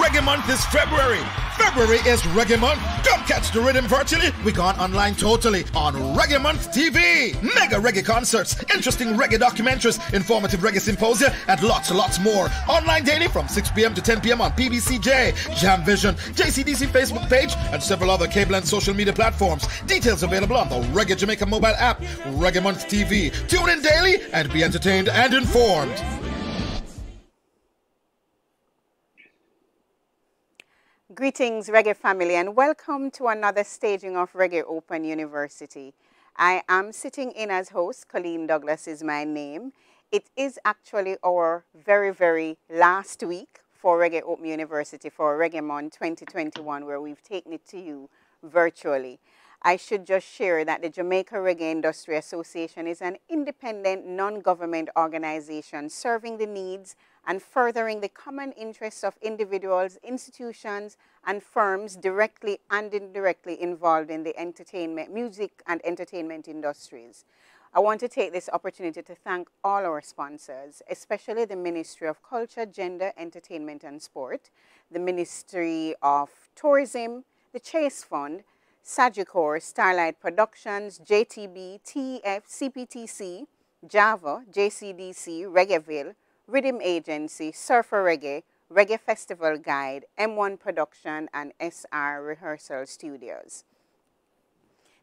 Reggae month is February. February is Reggae month. Come catch the rhythm virtually. We gone online totally on Reggae Month TV. Mega reggae concerts, interesting reggae documentaries, informative reggae symposia, and lots, lots more. Online daily from 6 p.m. to 10 p.m. on PBCJ, Jam Vision, JCDC Facebook page, and several other cable and social media platforms. Details available on the Reggae Jamaica mobile app, Reggae Month TV. Tune in daily and be entertained and informed. Greetings, Reggae family, and welcome to another staging of Reggae Open University. I am sitting in as host. Colleen Douglas is my name. It is actually our very, very last week for Reggae Open University for Reggae Month 2021, where we've taken it to you virtually. I should just share that the Jamaica Reggae Industry Association is an independent, non-government organization serving the needs and furthering the common interests of individuals, institutions, and firms directly and indirectly involved in the entertainment, music and entertainment industries. I want to take this opportunity to thank all our sponsors, especially the Ministry of Culture, Gender, Entertainment and Sport, the Ministry of Tourism, the Chase Fund, Sagicor, Starlight Productions, JTB, TEF, CPTC, Java, JCDC, Reggaeville, Rhythm Agency, Surfer Reggae, Reggae Festival Guide, M1 Production, and SR Rehearsal Studios.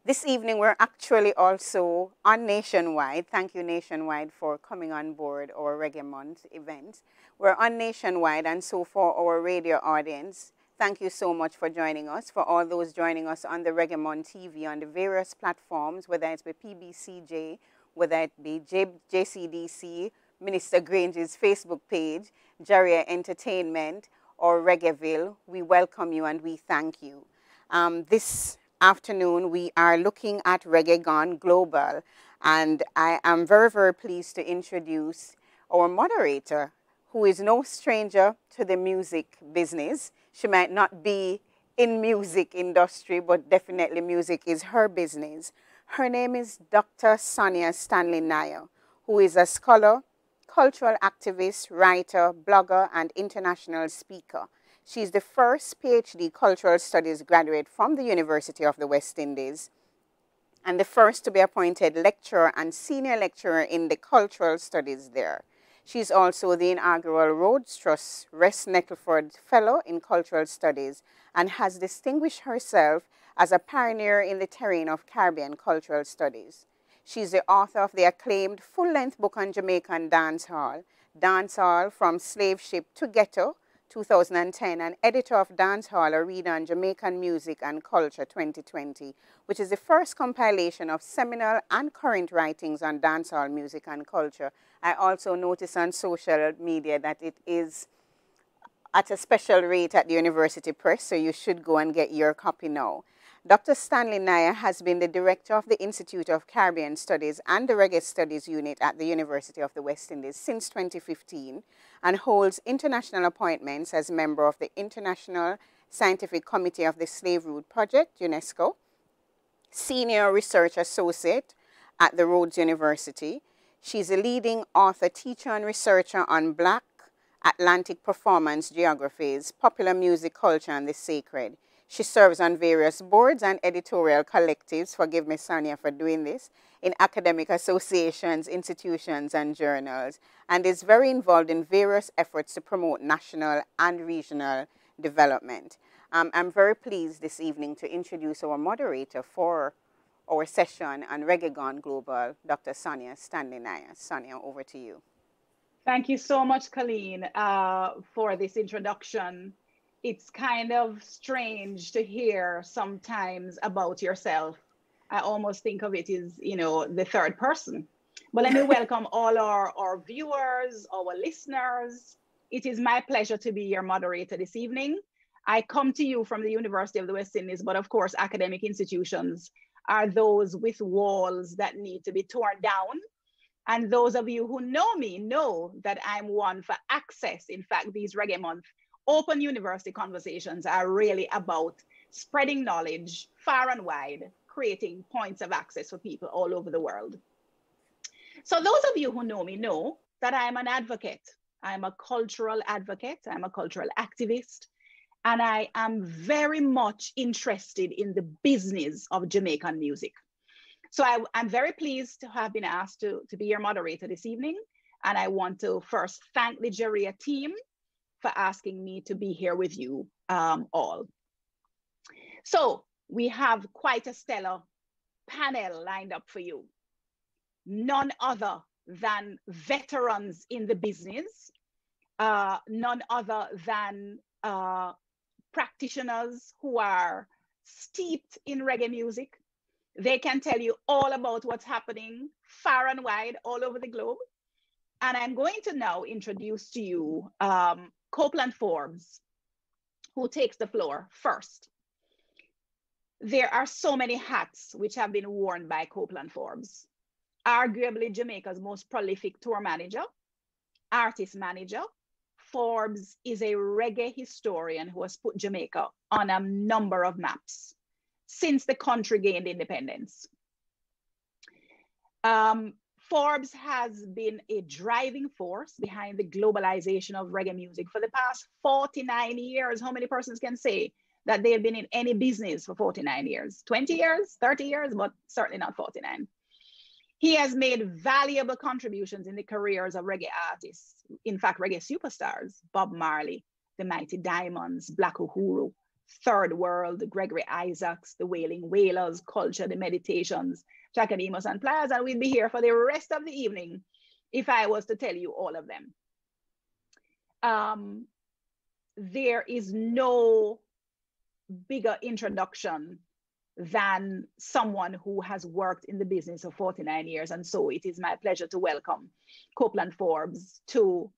This evening, we're actually also on Nationwide. Thank you, Nationwide, for coming on board our Reggae Month event. We're on Nationwide, and so for our radio audience, thank you so much for joining us. For all those joining us on the Reggae Month TV on the various platforms, whether it's be PBCJ, whether it be J JCDC, Minister Grange's Facebook page, JaRIA Entertainment, or Reggaeville, we welcome you and we thank you. Um, this afternoon, we are looking at Reggae Gone Global, and I am very, very pleased to introduce our moderator, who is no stranger to the music business. She might not be in music industry, but definitely music is her business. Her name is Dr. Sonjah Stanley Niaah, who is a scholar, cultural activist, writer, blogger, and international speaker. She's the first PhD cultural studies graduate from the University of the West Indies and the first to be appointed lecturer and senior lecturer in the cultural studies there. She's also the inaugural Rhodes Trust Rex Nettleford Fellow in Cultural Studies and has distinguished herself as a pioneer in the terrain of Caribbean cultural studies. She's the author of the acclaimed full-length book on Jamaican dancehall, Dancehall from Slave Ship to Ghetto, 2010, and editor of Dancehall, a read on Jamaican music and culture 2020, which is the first compilation of seminal and current writings on dancehall music and culture. I also notice on social media that it is at a special rate at the University Press, so you should go and get your copy now. Dr. Stanley Niaah has been the director of the Institute of Caribbean Studies and the Reggae Studies Unit at the University of the West Indies since 2015 and holds international appointments as member of the International Scientific Committee of the Slave Route Project, UNESCO, senior research associate at the Rhodes University. She's a leading author, teacher, and researcher on Black Atlantic performance geographies, popular music culture, and the sacred. She serves on various boards and editorial collectives, forgive me, Sonjah, for doing this, in academic associations, institutions, and journals, and is very involved in various efforts to promote national and regional development. Um, I'm very pleased this evening to introduce our moderator for our session on Reggae Gone Global, Dr. Sonjah Stanley Niaah. Sonjah, over to you. Thank you so much, Colleen, uh, for this introduction it's kind of strange to hear sometimes about yourself. I almost think of it as, you know, the third person. But let me welcome all our, our viewers, our listeners. It is my pleasure to be your moderator this evening. I come to you from the University of the West Indies, but of course, academic institutions are those with walls that need to be torn down. And those of you who know me know that I'm one for access. In fact, these Reggae Month open university conversations are really about spreading knowledge far and wide, creating points of access for people all over the world. So those of you who know me know that I'm an advocate. I'm a cultural advocate, I'm a cultural activist, and I am very much interested in the business of Jamaican music. So I, am very pleased to have been asked to, to be your moderator this evening. And I want to first thank the JaRIA team for asking me to be here with you um, all. So we have quite a stellar panel lined up for you. None other than veterans in the business, uh, none other than uh, practitioners who are steeped in reggae music. They can tell you all about what's happening far and wide all over the globe. And I'm going to now introduce to you um, Copeland Forbes, who takes the floor first. There are so many hats which have been worn by Copeland Forbes. Arguably Jamaica's most prolific tour manager, artist manager, Forbes is a reggae historian who has put Jamaica on a number of maps since the country gained independence. Um, Forbes has been a driving force behind the globalization of reggae music for the past 49 years. How many persons can say that they've been in any business for 49 years? 20 years, 30 years, but certainly not 49. He has made valuable contributions in the careers of reggae artists, in fact, reggae superstars, Bob Marley, the Mighty Diamonds, Black Uhuru, Third World, Gregory Isaacs, the Wailing Wailers, Culture, the Meditations, Demus and Pliers, and we'd be here for the rest of the evening if I was to tell you all of them. Um, there is no bigger introduction than someone who has worked in the business for 49 years. And so it is my pleasure to welcome Copeland Forbes to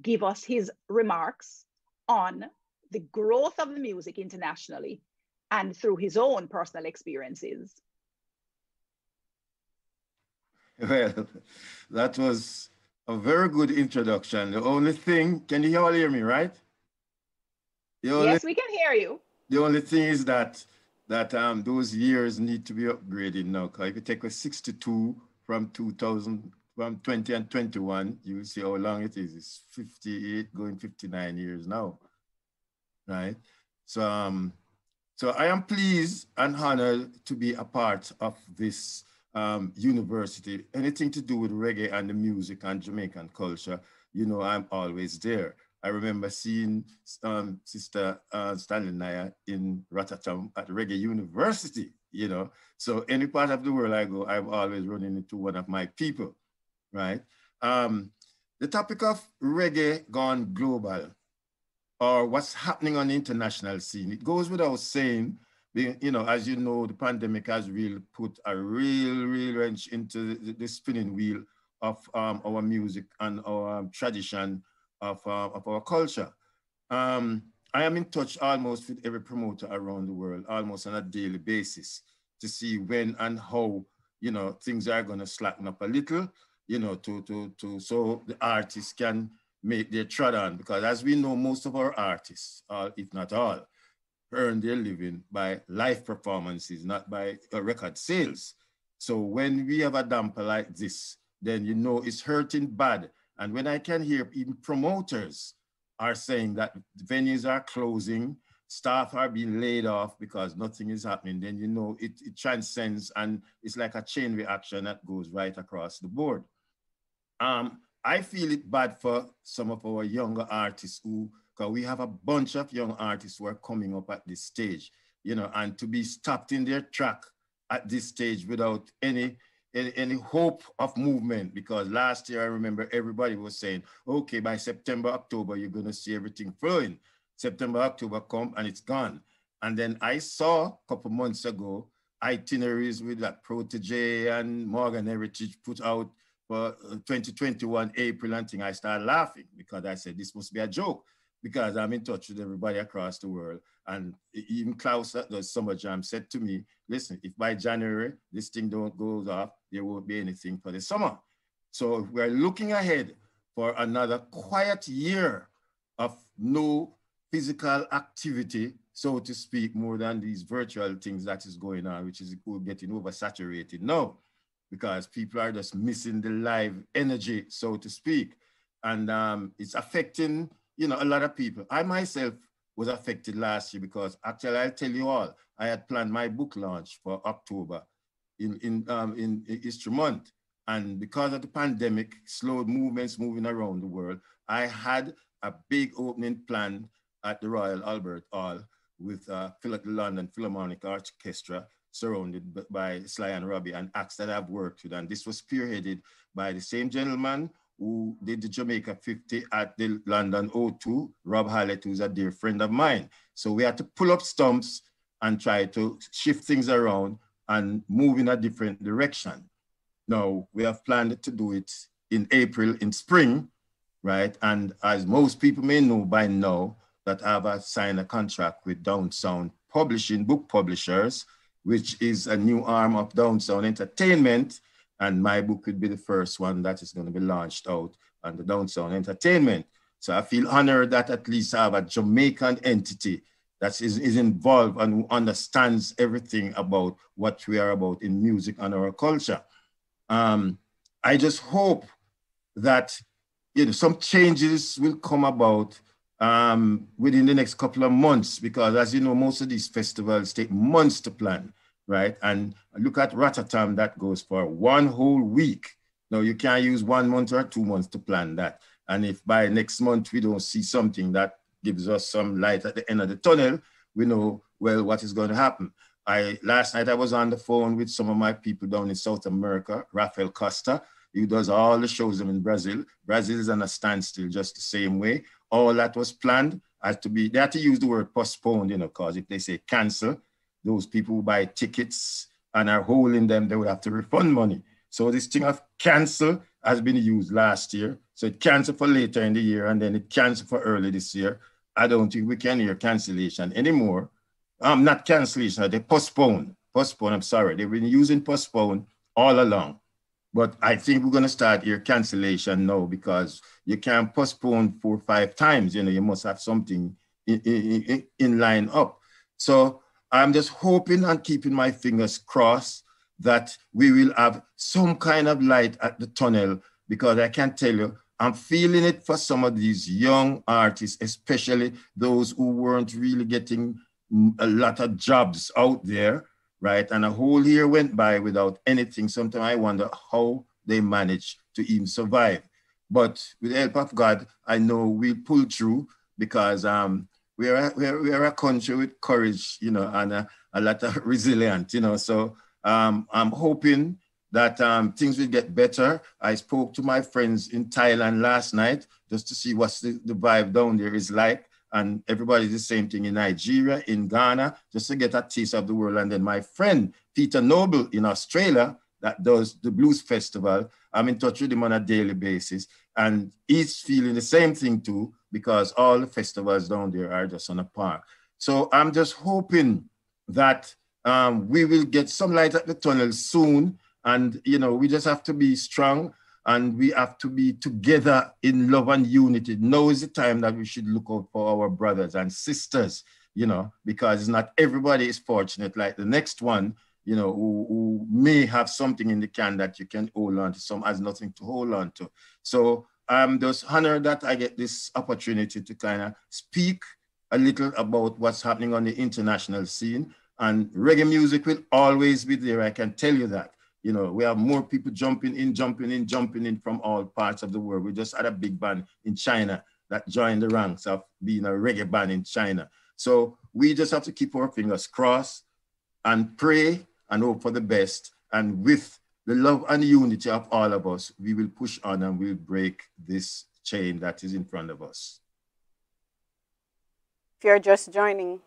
give us his remarks on the growth of the music internationally and through his own personal experiences. Well, that was a very good introduction. The only thing, can you all hear me, right? Yes, we can hear you. The only thing is that that um, those years need to be upgraded now. Because if you take a 62 from 2000, from 20 and 21, you see how long it is. It's 58 going 59 years now, right? So, um, so I am pleased and honored to be a part of this um, university. Anything to do with reggae and the music and Jamaican culture, you know, I'm always there. I remember seeing um, Sister uh, Stanley Niaah in Rotterdam at Reggae University, you know. So any part of the world I go, I'm always running into one of my people, right? Um, the topic of reggae gone global or what's happening on the international scene, it goes without saying, you know, as you know, the pandemic has really put a real, real wrench into the, the spinning wheel of um, our music and our tradition of, uh, of our culture. Um, I am in touch almost with every promoter around the world, almost on a daily basis, to see when and how you know things are going to slacken up a little, you know, to to to so the artists can make their tread on. Because as we know, most of our artists, uh, if not all, earn their living by live performances, not by uh, record sales. So when we have a damper like this, then you know it's hurting bad and when I can hear even promoters are saying that venues are closing, staff are being laid off because nothing is happening, then you know it, it transcends and it's like a chain reaction that goes right across the board. Um, I feel it bad for some of our younger artists who, because we have a bunch of young artists who are coming up at this stage, you know, and to be stopped in their track at this stage without any any, any hope of movement because last year I remember everybody was saying, okay, by September, October, you're going to see everything flowing. September, October come and it's gone. And then I saw a couple months ago itineraries with that Protoje and Morgan Heritage put out for 2021 uh, April and thing. I started laughing because I said, this must be a joke because I'm in touch with everybody across the world. And even Klaus at the Summer Jam said to me, listen, if by January this thing don't go off, there won't be anything for the summer. So we're looking ahead for another quiet year of no physical activity, so to speak, more than these virtual things that is going on, which is getting oversaturated now because people are just missing the live energy, so to speak. and um, it's affecting, you know, a lot of people. I myself was affected last year because actually, I'll tell you all, I had planned my book launch for October in, in, um, in, History Month. And because of the pandemic, slowed movements moving around the world, I had a big opening planned at the Royal Albert Hall with uh, the London Philharmonic Orchestra, surrounded by Sly and Robbie and acts that I've worked with. And this was spearheaded by the same gentleman who did the Jamaica 50 at the London O2, Rob Hallett, who's a dear friend of mine. So we had to pull up stumps and try to shift things around and move in a different direction. Now, we have planned to do it in April, in spring, right? And as most people may know by now, that I have signed a contract with Downsound Publishing Book Publishers, which is a new arm of Downsound Entertainment. And my book could be the first one that is going to be launched out on the Downsound Entertainment. So I feel honored that at least I have a Jamaican entity that is, is involved and who understands everything about what we are about in music and our culture. Um, I just hope that you know some changes will come about um, within the next couple of months, because as you know, most of these festivals take months to plan, right? And look at Rototom, that goes for one whole week. Now you can't use one month or two months to plan that. And if by next month we don't see something that gives us some light at the end of the tunnel, we know well what is going to happen. I last night I was on the phone with some of my people down in South America, Rafael Costa, he does all the shows in Brazil. Brazil is on a standstill just the same way all that was planned has to be, they had to use the word postponed, you know, because if they say cancel, those people who buy tickets and are holding them, they would have to refund money. So this thing of cancel has been used last year. So it canceled for later in the year and then it canceled for early this year. I don't think we can hear cancellation anymore. Um, not cancellation, they postpone. Postpone, I'm sorry. They've been using postpone all along. But I think we're going to start your cancellation now because you can't postpone four or five times. You know, you must have something in, in, in line up. So I'm just hoping and keeping my fingers crossed that we will have some kind of light at the tunnel because I can tell you, I'm feeling it for some of these young artists, especially those who weren't really getting a lot of jobs out there right? And a whole year went by without anything. Sometimes I wonder how they managed to even survive. But with the help of God, I know we'll pull through because um, we, are, we, are, we are a country with courage, you know, and a, a lot of resilience, you know. So um, I'm hoping that um, things will get better. I spoke to my friends in Thailand last night just to see what the, the vibe down there is like and everybody's the same thing in Nigeria, in Ghana, just to get a taste of the world. And then my friend Peter Noble in Australia, that does the blues festival, I'm in touch with him on a daily basis, and he's feeling the same thing too because all the festivals down there are just on a par. So I'm just hoping that um, we will get some light at the tunnel soon, and you know we just have to be strong and we have to be together in love and unity. Now is the time that we should look out for our brothers and sisters, you know, because not everybody is fortunate like the next one, you know, who, who may have something in the can that you can hold on to, some has nothing to hold on to. So Um, I'm just honored that I get this opportunity to kind of speak a little about what's happening on the international scene. And reggae music will always be there, I can tell you that. You know, we have more people jumping in, jumping in, jumping in from all parts of the world. We just had a big band in China that joined the ranks of being a reggae band in China. So we just have to keep our fingers crossed and pray and hope for the best. And with the love and unity of all of us, we will push on and we'll break this chain that is in front of us. If you're just joining,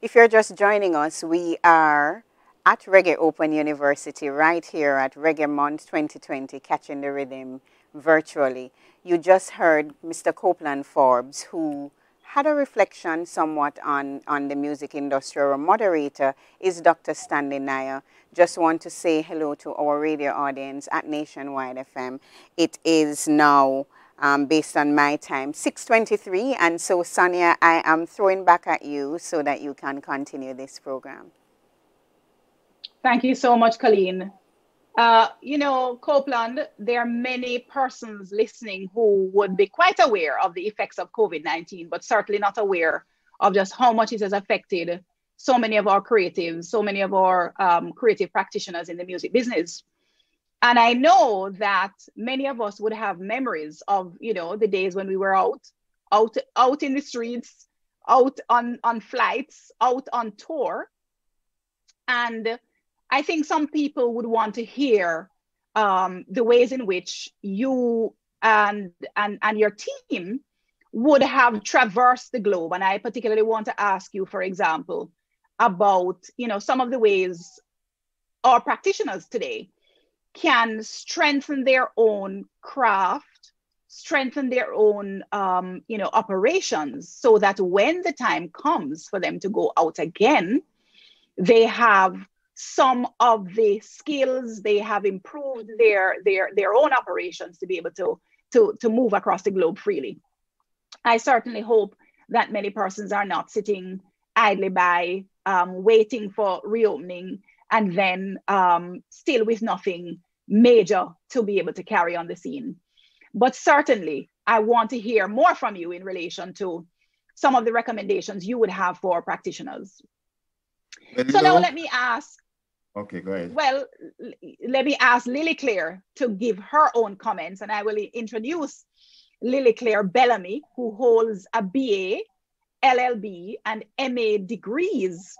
if you're just joining us, we are at Reggae Open University right here at Reggae Month 2020, Catching the Rhythm virtually. You just heard Mr. Copeland Forbes, who had a reflection somewhat on, on the music industry. Our moderator is Dr. Stanley Niaah. Just want to say hello to our radio audience at Nationwide FM. It is now, um, based on my time, 6.23. And so, Sonjah, I am throwing back at you so that you can continue this program. Thank you so much, Colleen. Uh, you know, Copeland, there are many persons listening who would be quite aware of the effects of COVID 19, but certainly not aware of just how much it has affected so many of our creatives, so many of our um, creative practitioners in the music business. And I know that many of us would have memories of, you know, the days when we were out, out, out in the streets, out on, on flights, out on tour. And I think some people would want to hear um, the ways in which you and, and, and your team would have traversed the globe. And I particularly want to ask you, for example, about you know some of the ways our practitioners today can strengthen their own craft strengthen their own um, you know operations so that when the time comes for them to go out again they have some of the skills they have improved their their their own operations to be able to to to move across the globe freely. I certainly hope that many persons are not sitting idly by um, waiting for reopening and then um, still with nothing major to be able to carry on the scene. But certainly i want to hear more from you in relation to some of the recommendations you would have for practitioners. So now let me ask Okay, go ahead. Well, let me ask Lily Claire to give her own comments, and I will introduce Lily Claire Bellamy, who holds a BA, LLB, and MA degrees,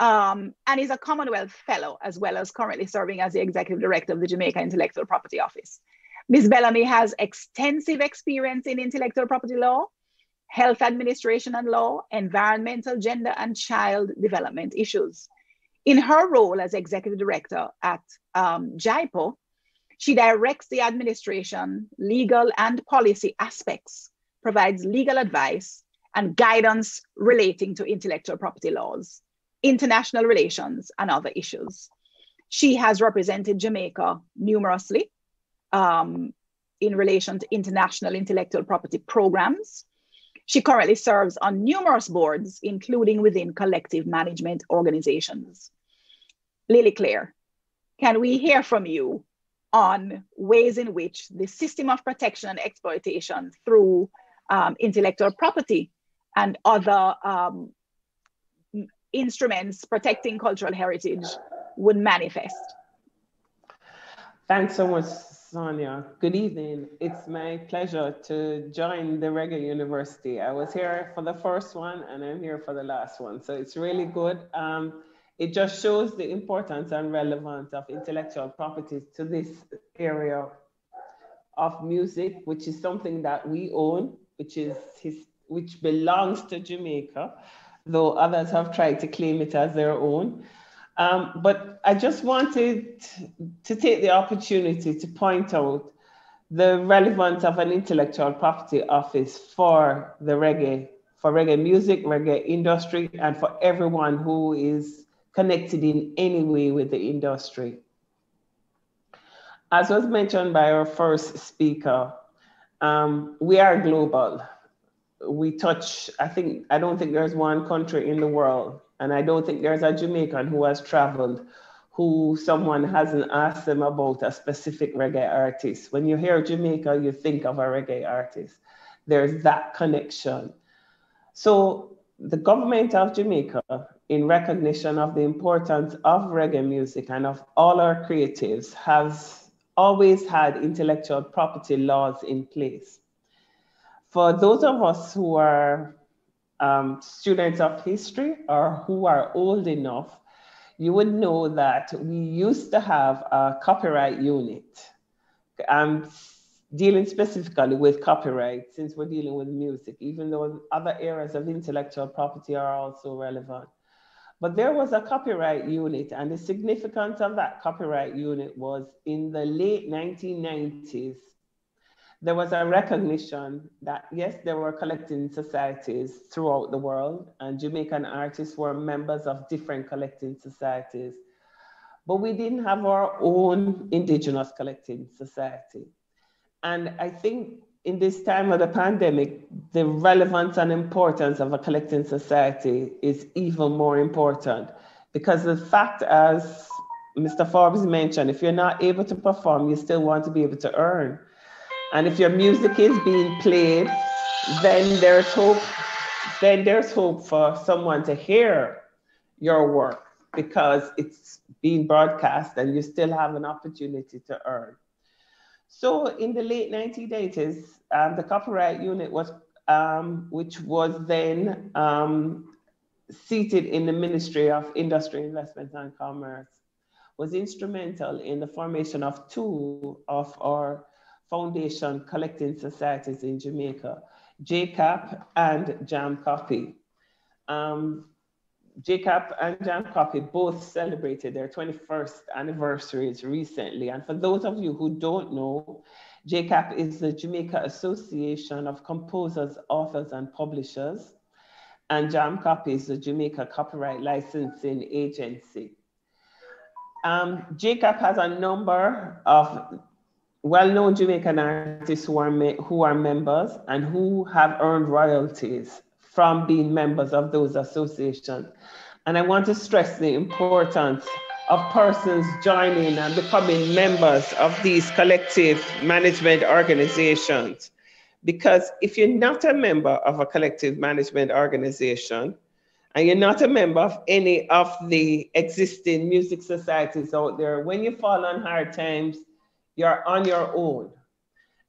um, and is a Commonwealth Fellow, as well as currently serving as the Executive Director of the Jamaica Intellectual Property Office. Ms. Bellamy has extensive experience in intellectual property law, health administration and law, environmental, gender, and child development issues. In her role as executive director at um, JIPO, she directs the administration, legal and policy aspects, provides legal advice and guidance relating to intellectual property laws, international relations, and other issues. She has represented Jamaica numerously um, in relation to international intellectual property programs. She currently serves on numerous boards, including within collective management organizations. Lily Claire, can we hear from you on ways in which the system of protection and exploitation through um, intellectual property and other um, instruments protecting cultural heritage would manifest? Thanks so much, Sonjah. Good evening. It's my pleasure to join the Reggae University. I was here for the first one and I'm here for the last one. So it's really good. Um, it just shows the importance and relevance of intellectual properties to this area of music, which is something that we own, which is his, which belongs to Jamaica, though others have tried to claim it as their own. Um, but I just wanted to take the opportunity to point out the relevance of an intellectual property office for the reggae, for reggae music, reggae industry, and for everyone who is connected in any way with the industry. As was mentioned by our first speaker, um, we are global. We touch, I think, I don't think there's one country in the world, and I don't think there's a Jamaican who has traveled who someone hasn't asked them about a specific reggae artist. When you hear Jamaica, you think of a reggae artist. There's that connection. So the government of Jamaica in recognition of the importance of reggae music and of all our creatives, has always had intellectual property laws in place. For those of us who are um, students of history or who are old enough, you would know that we used to have a copyright unit. I'm dealing specifically with copyright since we're dealing with music, even though other areas of intellectual property are also relevant. But there was a copyright unit, and the significance of that copyright unit was in the late 1990s, there was a recognition that yes, there were collecting societies throughout the world, and Jamaican artists were members of different collecting societies. But we didn't have our own indigenous collecting society. And I think in this time of the pandemic, the relevance and importance of a collecting society is even more important because the fact, as Mr. Forbes mentioned, if you're not able to perform, you still want to be able to earn. And if your music is being played, then there's hope, then there's hope for someone to hear your work because it's being broadcast and you still have an opportunity to earn. So in the late 1980s, um, the copyright unit was, um, which was then um, seated in the Ministry of Industry, Investment and Commerce, was instrumental in the formation of two of our foundation collecting societies in Jamaica, JACAP and Jam Copy. Um, JACAP and Jam Copy both celebrated their 21st anniversaries recently. And for those of you who don't know, JACAP is the Jamaica Association of Composers, Authors, and Publishers. And Jam Copy is the Jamaica Copyright Licensing Agency. Um, JCAP has a number of well-known Jamaican artists who are, who are members and who have earned royalties from being members of those associations. And I want to stress the importance of persons joining and becoming members of these collective management organizations. Because if you're not a member of a collective management organization, and you're not a member of any of the existing music societies out there, when you fall on hard times, you're on your own.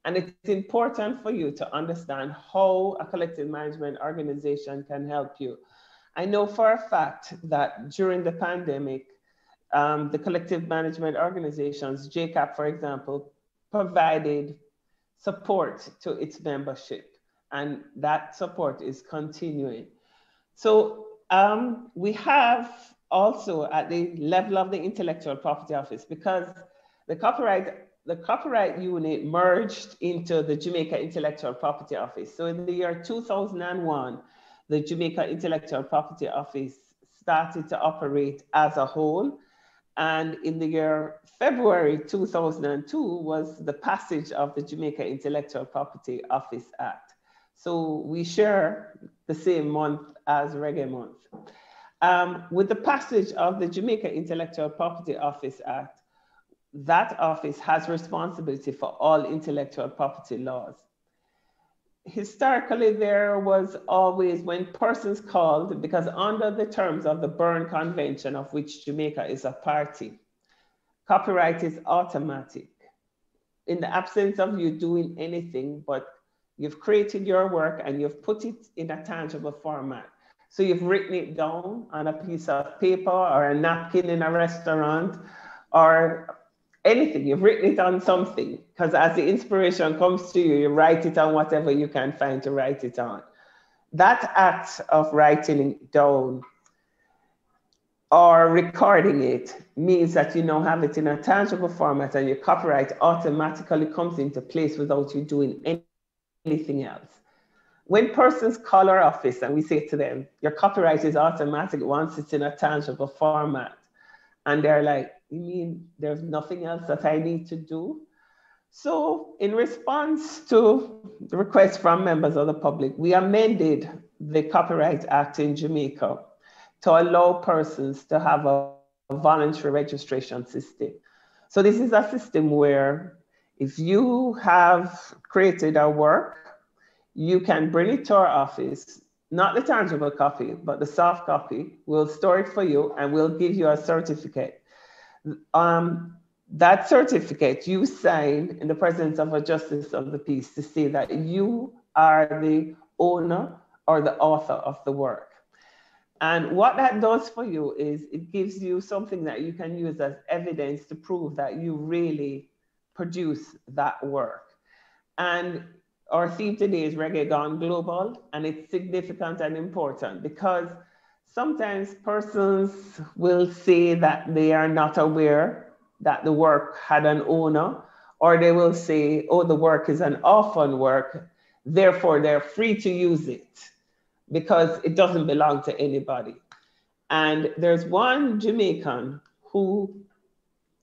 And it's important for you to understand how a collective management organization can help you. I know for a fact that during the pandemic, um, the collective management organizations, JACAP, for example, provided support to its membership, and that support is continuing. So um, we have also at the level of the intellectual property office, because the copyright the copyright unit merged into the Jamaica Intellectual Property Office. So in the year 2001, the Jamaica Intellectual Property Office started to operate as a whole. And in the year February 2002 was the passage of the Jamaica Intellectual Property Office Act. So we share the same month as Reggae Month. Um, with the passage of the Jamaica Intellectual Property Office Act, that office has responsibility for all intellectual property laws. Historically, there was always when persons called, because under the terms of the Berne Convention, of which Jamaica is a party, copyright is automatic. In the absence of you doing anything, but you've created your work and you've put it in a tangible format. So you've written it down on a piece of paper or a napkin in a restaurant or anything, you've written it on something, because as the inspiration comes to you, you write it on whatever you can find to write it on. That act of writing it down or recording it means that you now have it in a tangible format and your copyright automatically comes into place without you doing anything else. When persons call our office and we say to them, your copyright is automatic once it's in a tangible format, and they're like, you mean there's nothing else that I need to do? So in response to the request from members of the public, we amended the Copyright Act in Jamaica to allow persons to have a, a voluntary registration system. So this is a system where if you have created a work, you can bring it to our office, not the tangible copy, but the soft copy. We'll store it for you and we'll give you a certificate um, that certificate you sign in the presence of a justice of the peace to say that you are the owner or the author of the work. And what that does for you is it gives you something that you can use as evidence to prove that you really produce that work. And our theme today is Reggae Gone Global, and it's significant and important because sometimes persons will say that they are not aware that the work had an owner, or they will say, oh, the work is an orphan work, therefore they're free to use it because it doesn't belong to anybody. And there's one Jamaican who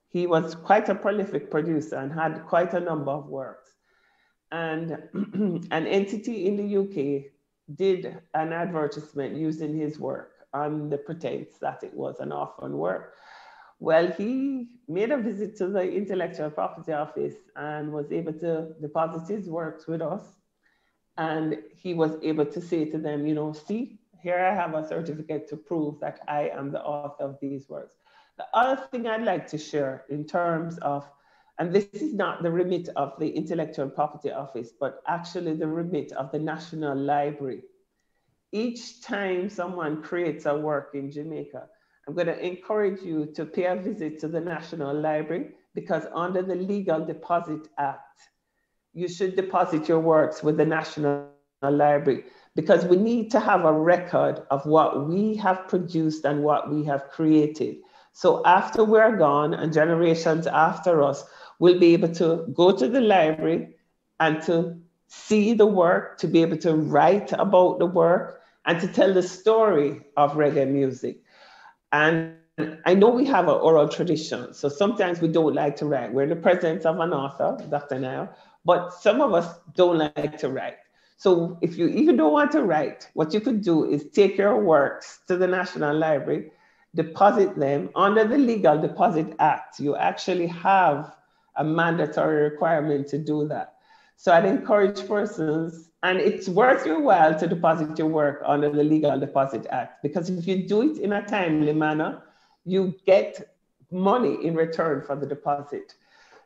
he was quite a prolific producer and had quite a number of works. And an entity in the UK did an advertisement using his work on the pretense that it was an orphan work. Well, he made a visit to the intellectual property office and was able to deposit his works with us. And he was able to say to them, you know, see, here I have a certificate to prove that I am the author of these works. The other thing I'd like to share in terms of, and this is not the remit of the Intellectual Property Office, but actually the remit of the National Library. Each time someone creates a work in Jamaica, I'm going to encourage you to pay a visit to the National Library because under the Legal Deposit Act, you should deposit your works with the National Library because we need to have a record of what we have produced and what we have created. So after we're gone and generations after us will be able to go to the library and to see the work, to be able to write about the work and to tell the story of reggae music. And I know we have an oral tradition, so sometimes we don't like to write. We're in the presence of an author, Dr. Niaah, but some of us don't like to write. So if you even don't want to write, what you could do is take your works to the National Library, deposit them under the Legal Deposit Act. You actually have a mandatory requirement to do that. So I'd encourage persons, and it's worth your while to deposit your work under the Legal Deposit Act, because if you do it in a timely manner, you get money in return for the deposit.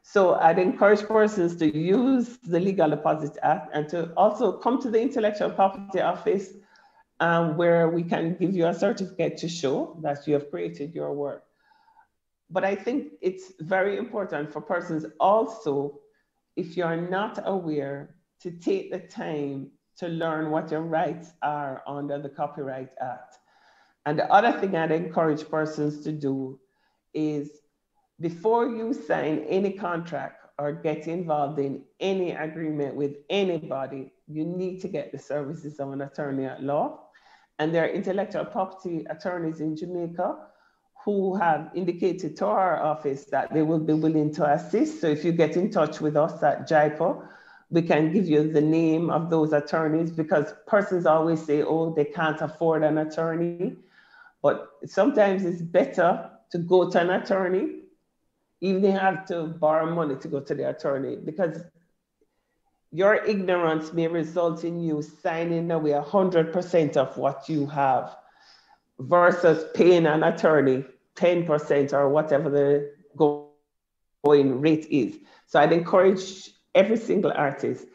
So I'd encourage persons to use the Legal Deposit Act and to also come to the Intellectual Property Office um, where we can give you a certificate to show that you have created your work. But I think it's very important for persons also, if you're not aware, to take the time to learn what your rights are under the Copyright Act. And the other thing I'd encourage persons to do is before you sign any contract or get involved in any agreement with anybody, you need to get the services of an attorney at law. And there are intellectual property attorneys in Jamaica who have indicated to our office that they will be willing to assist. So if you get in touch with us at JIPO, we can give you the name of those attorneys because persons always say, oh, they can't afford an attorney. But sometimes it's better to go to an attorney even if you have to borrow money to go to the attorney because your ignorance may result in you signing away 100% of what you have versus paying an attorney 10% or whatever the going rate is. So I'd encourage every single artist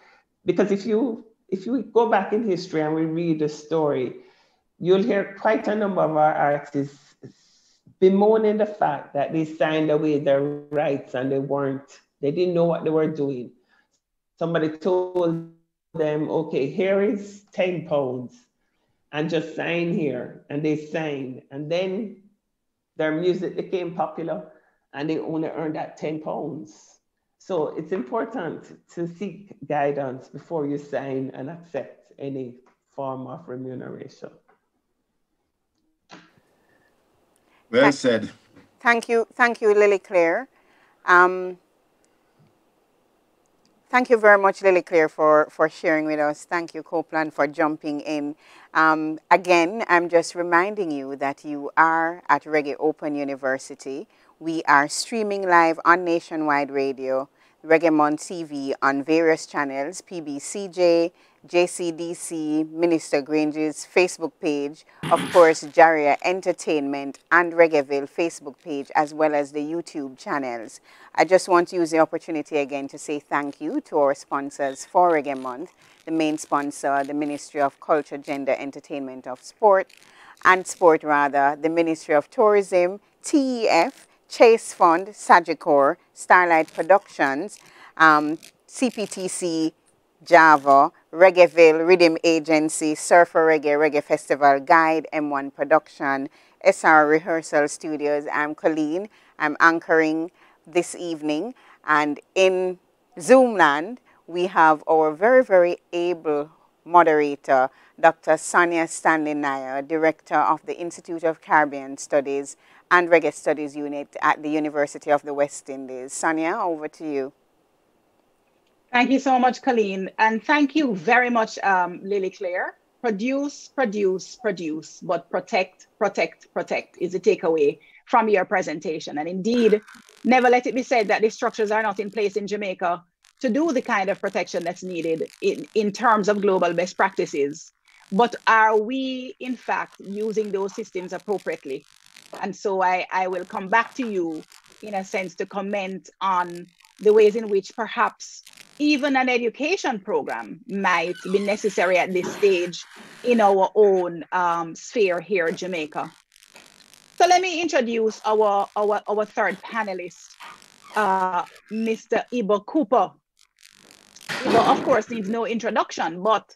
because if you if you go back in history and we read the story, you'll hear quite a number of our artists bemoaning the fact that they signed away their rights and they weren't, they didn't know what they were doing. Somebody told them, okay, here is 10 pounds and just sign here. And they signed. And then their music became popular and they only earned that 10 pounds. So it's important to seek guidance before you sign and accept any form of remuneration. Well thank, said. Thank you, thank you, Lily Claire. Um, thank you very much, Lily Claire, for, for sharing with us. Thank you, Copeland, for jumping in. Um, again, I'm just reminding you that you are at Reggae Open University. We are streaming live on Nationwide Radio, Reggae TV on various channels, PBCJ, JCDC, Minister Grange's Facebook page, of course, JaRIA Entertainment and Reggaeville Facebook page, as well as the YouTube channels. I just want to use the opportunity again to say thank you to our sponsors for Reggae Month, the main sponsor, the Ministry of Culture, Gender, Entertainment of Sport, and Sport rather, the Ministry of Tourism, TEF, Chase Fund, Sagicor, Starlight Productions, um, CPTC, Java, Reggaeville, Rhythm Agency, Surfer Reggae, Reggae Festival Guide, M1 Production, SR Rehearsal Studios. I'm Colleen. I'm anchoring this evening. And in Zoomland, we have our very, very able moderator, Dr. Sonjah Stanley Niaah, Director of the Institute of Caribbean Studies and Reggae Studies Unit at the University of the West Indies. Sonjah, over to you. Thank you so much, Colleen. And thank you very much, um, Lily Claire, produce, produce, produce, but protect, protect, protect is the takeaway from your presentation. And indeed, never let it be said that the structures are not in place in Jamaica to do the kind of protection that's needed in, in terms of global best practices. But are we, in fact, using those systems appropriately? And so I, I will come back to you, in a sense, to comment on the ways in which perhaps even an education program might be necessary at this stage in our own um, sphere here in Jamaica. So let me introduce our, our, our third panelist, uh, Mr. Ibo Cooper. Ibo, of course, needs no introduction, but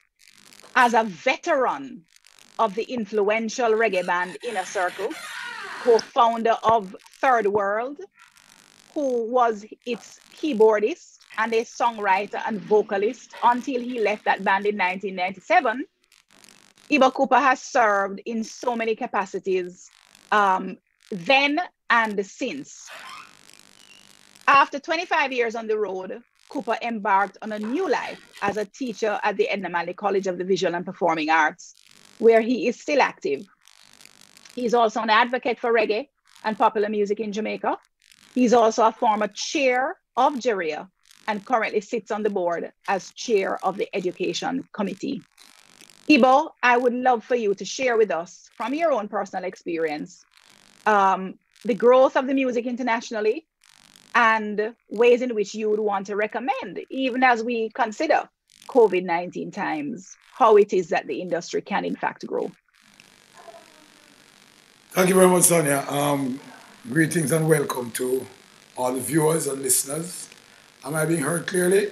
as a veteran of the influential reggae band Inner Circle, co-founder of Third World, who was its keyboardist and a songwriter and vocalist until he left that band in 1997. Ibo Cooper has served in so many capacities um, then and since. After 25 years on the road, Cooper embarked on a new life as a teacher at the Edna Manley College of the Visual and Performing Arts, where he is still active. He's also an advocate for reggae and popular music in Jamaica. He's also a former chair of JaRIA and currently sits on the board as chair of the education committee. Ibo, I would love for you to share with us from your own personal experience um, the growth of the music internationally and ways in which you would want to recommend, even as we consider COVID 19 times, how it is that the industry can in fact grow. Thank you very much, Sonjah. Um, greetings and welcome to all the viewers and listeners. Am I being heard clearly?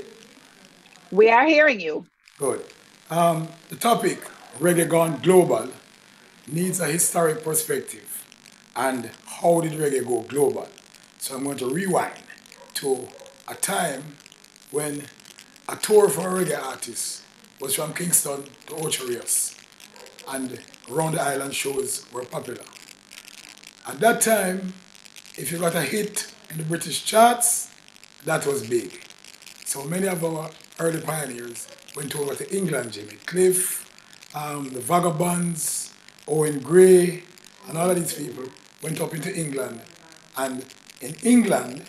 We are hearing you. Good. Um, the topic, Reggae Gone Global, needs a historic perspective. And how did reggae go global? So I'm going to rewind to a time when a tour for a reggae artist was from Kingston to Ocho Rios. And around the island shows were popular. At that time, if you got a hit in the British charts, that was big. So many of our early pioneers went over to England, Jimmy Cliff, um, the Vagabonds, Owen Gray, and all of these people went up into England. And in England,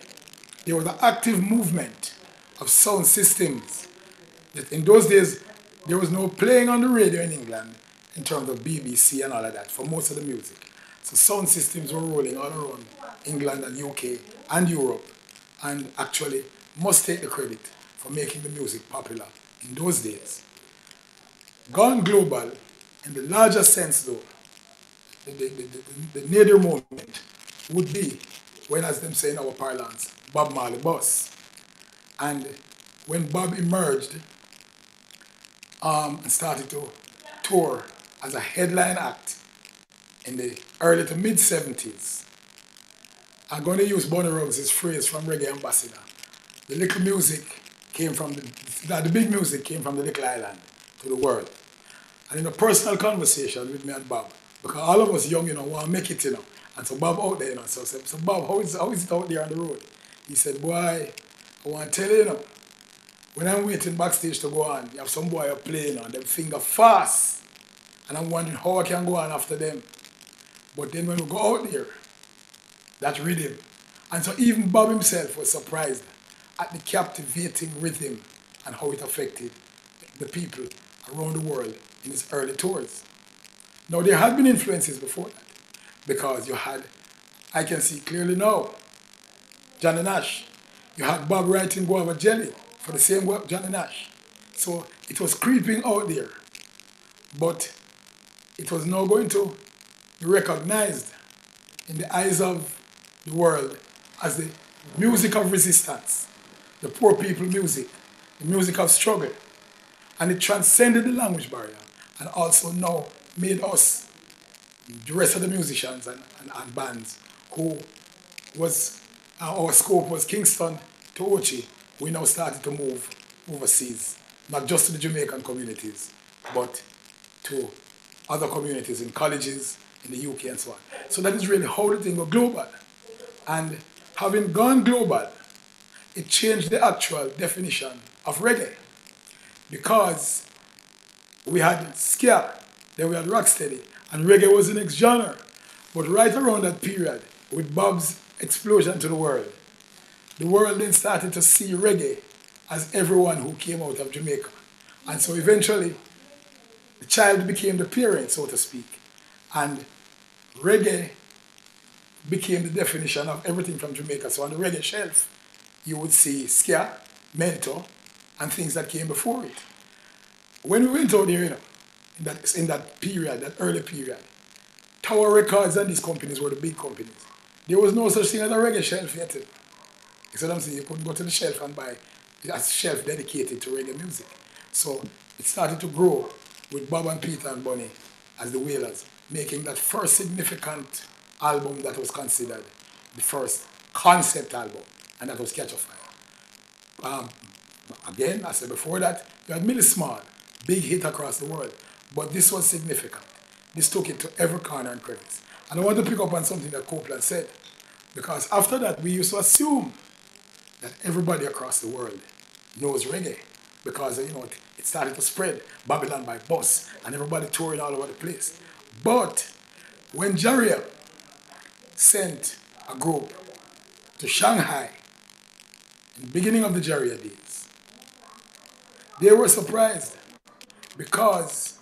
there was an active movement of sound systems. In those days, there was no playing on the radio in England in terms of BBC and all of that for most of the music. So sound systems were rolling all around England and UK and Europe and actually must take the credit for making the music popular in those days. Gone global, in the larger sense though, the, the, the, the nadir moment would be when, as them say in our parlance, Bob Marley bus. And when Bob emerged um, and started to tour as a headline act in the early to mid 70s, I'm going to use Bunny Rugs' phrase from Reggae Ambassador. The little music came from the, the big music came from the little island to the world. And in a personal conversation with me and Bob, because all of us young, you know, want to make it, you know. And so Bob out there, you know, so I said, so Bob, how is, how is it out there on the road? He said, boy, I want to tell you, you know, when I'm waiting backstage to go on, you have some boy playing on them finger fast. And I'm wondering how I can go on after them. But then when we go out there, that rhythm. And so even Bob himself was surprised at the captivating rhythm and how it affected the people around the world in his early tours. Now, there had been influences before that because you had, I can see clearly now, Johnny Nash. You had Bob writing Guava Jelly for the same work, Johnny Nash. So it was creeping out there, but it was now going to recognized in the eyes of the world as the music of resistance, the poor people music, the music of struggle. And it transcended the language barrier and also now made us, the rest of the musicians and, and, and bands, who was, uh, our scope was Kingston to Ochi, we now started to move overseas, not just to the Jamaican communities, but to other communities in colleges, in the UK and so on. So that is really how the thing go global. And having gone global, it changed the actual definition of reggae. Because we had ska, then we had rocksteady, and reggae was the next genre. But right around that period, with Bob's explosion to the world, the world then started to see reggae as everyone who came out of Jamaica. And so eventually, the child became the parent, so to speak. And reggae became the definition of everything from Jamaica. So on the reggae shelf, you would see ska, mento, and things that came before it. When we went out there, you know, in that, in that period, that early period, Tower Records and these companies were the big companies. There was no such thing as a reggae shelf yet. You see what I'm saying? You couldn't go to the shelf and buy a shelf dedicated to reggae music. So it started to grow with Bob and Peter and Bunny as the Wailers, making that first significant album that was considered the first concept album, and that was Catch a Fire. Um, again, I said before that, you had Millie Small, big hit across the world, but this was significant. This took it to every corner and crevice. And I want to pick up on something that Copeland said, because after that, we used to assume that everybody across the world knows reggae because you know it started to spread Babylon by bus and everybody touring all over the place. But when JaRIA sent a group to Shanghai in the beginning of the JaRIA days, they were surprised because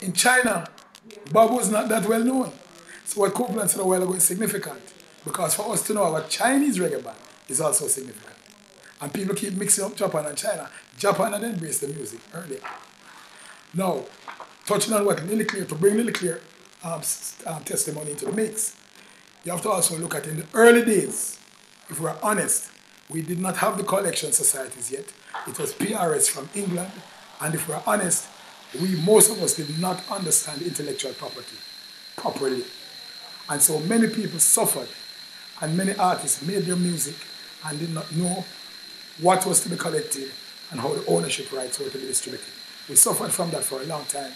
in China, Bob was not that well known. So what Copeland said a while ago is significant because for us to know our Chinese reggae band is also significant. And people keep mixing up Japan and China. Japan had embraced the music earlier. Now, touching on what Lilyclaire, to bring Lilyclaire um, um, testimony into the mix, you have to also look at in the early days, if we're honest, we did not have the collection societies yet. It was PRS from England. And if we're honest, we, most of us did not understand intellectual property properly. And so many people suffered and many artists made their music and did not know what was to be collected and how the ownership rights were to be distributed. We suffered from that for a long time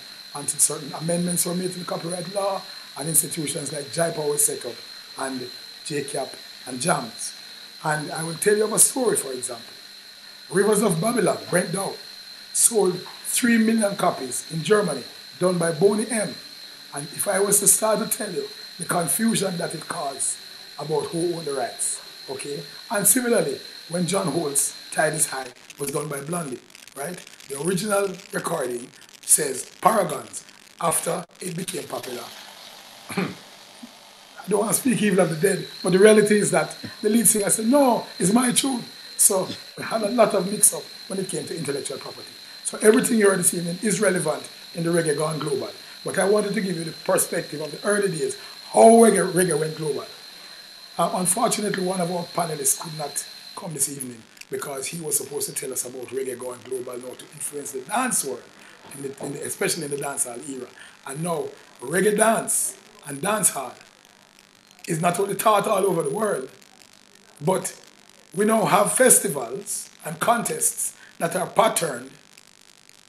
certain amendments were made to the copyright law and institutions like JIPO were set up and JACAP and JAMS. And I will tell you of a story, for example. Rivers of Babylon, Brent Dowe, sold 3 million copies in Germany, done by Boney M. And if I was to start to tell you the confusion that it caused about who owned the rights, okay? And similarly, when John Holt's Tide is High was done by Blondie, right? The original recording says Paragons after it became popular. I don't want to speak evil of the dead, but the reality is that the lead singer said, no, it's my tune. So we had a lot of mix-up when it came to intellectual property. So everything you heard this evening is relevant in the reggae gone global. But I wanted to give you the perspective of the early days, how reggae, reggae went global. Uh, unfortunately, one of our panelists could not come this evening because he was supposed to tell us about reggae going global now to influence the dance world, in the, in the, especially in the dancehall era. And now, reggae dance and dancehall is not only taught all over the world, but we now have festivals and contests that are patterned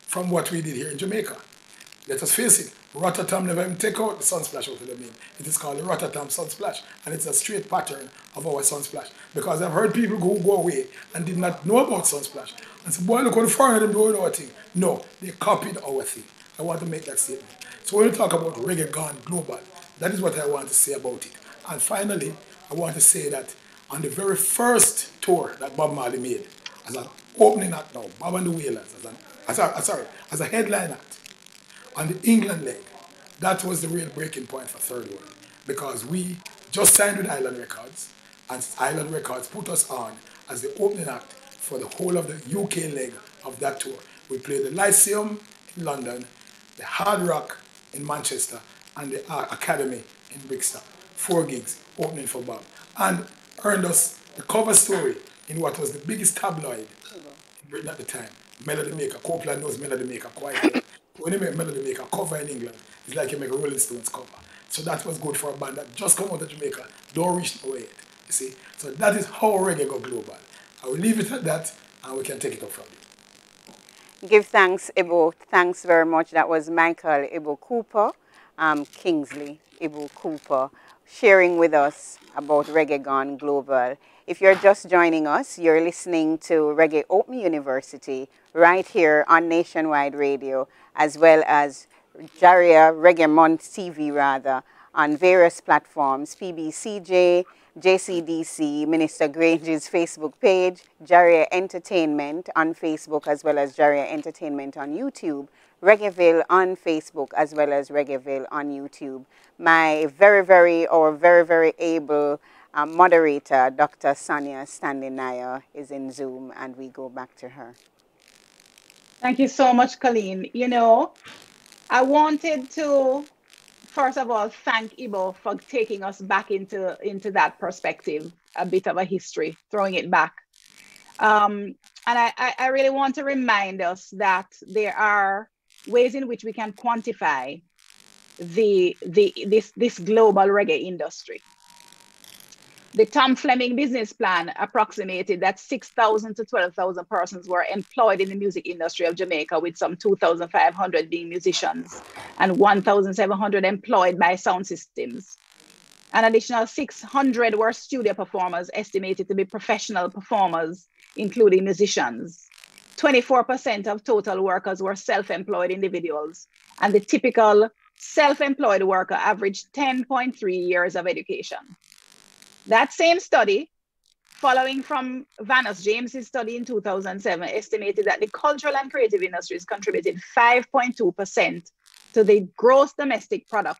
from what we did here in Jamaica. Let us face it, Rototom never even take out the sunsplash out of the. It is called the Rototom Sunsplash, and it's a straight pattern of our sunsplash. Because I've heard people who go away and did not know about sunsplash and say, boy, look what the foreigner them doing our thing. No, they copied our thing. I want to make that statement. So when you talk about reggae gone global, that is what I want to say about it. And finally, I want to say that on the very first tour that Bob Marley made, as an opening act now, Bob and the Wailers, as an, sorry, as a headline act, on the England leg, that was the real breaking point for Third World. Because we just signed with Island Records, and Island Records put us on as the opening act for the whole of the UK leg of that tour. We played the Lyceum in London, the Hard Rock in Manchester, and the Academy in Brixton four gigs opening for Bob, and earned us the cover story in what was the biggest tabloid in Britain at the time. Melody Maker, Copeland knows Melody Maker quite well. When you make Melody Maker cover in England, it's like you make a Rolling Stones cover. So that was good for a band that just come out of Jamaica, don't reach nowhere yet. You see? So that is how reggae got global. I will leave it at that and we can take it up from there. Give thanks, Ibo. Thanks very much. That was Michael Ibo Cooper um, Kingsley Ibo Cooper, sharing with us about Reggae Gone Global. If you're just joining us, you're listening to Reggae Open University right here on Nationwide Radio, as well as JaRIA Reggae Month TV, rather, on various platforms, PBCJ, JCDC, Minister Grange's Facebook page, JaRIA Entertainment on Facebook, as well as JaRIA Entertainment on YouTube, Reggaeville on Facebook, as well as Reggaeville on YouTube. My very, very, or very, very able uh, moderator, Dr. Sonjah Stanley Niaah, is in Zoom, and we go back to her. Thank you so much, Colleen. You know, I wanted to first of all thank Ibo for taking us back into into that perspective, a bit of a history, throwing it back. Um, and I, I really want to remind us that there are ways in which we can quantify the the this this global reggae industry. The Tom Fleming business plan approximated that 6,000 to 12,000 persons were employed in the music industry of Jamaica, with some 2,500 being musicians and 1,700 employed by sound systems. An additional 600 were studio performers, estimated to be professional performers, including musicians. 24% of total workers were self employed individuals, and the typical self employed worker averaged 10.3 years of education. That same study, following from Vanus James's study in 2007, estimated that the cultural and creative industries contributed 5.2% to the gross domestic product,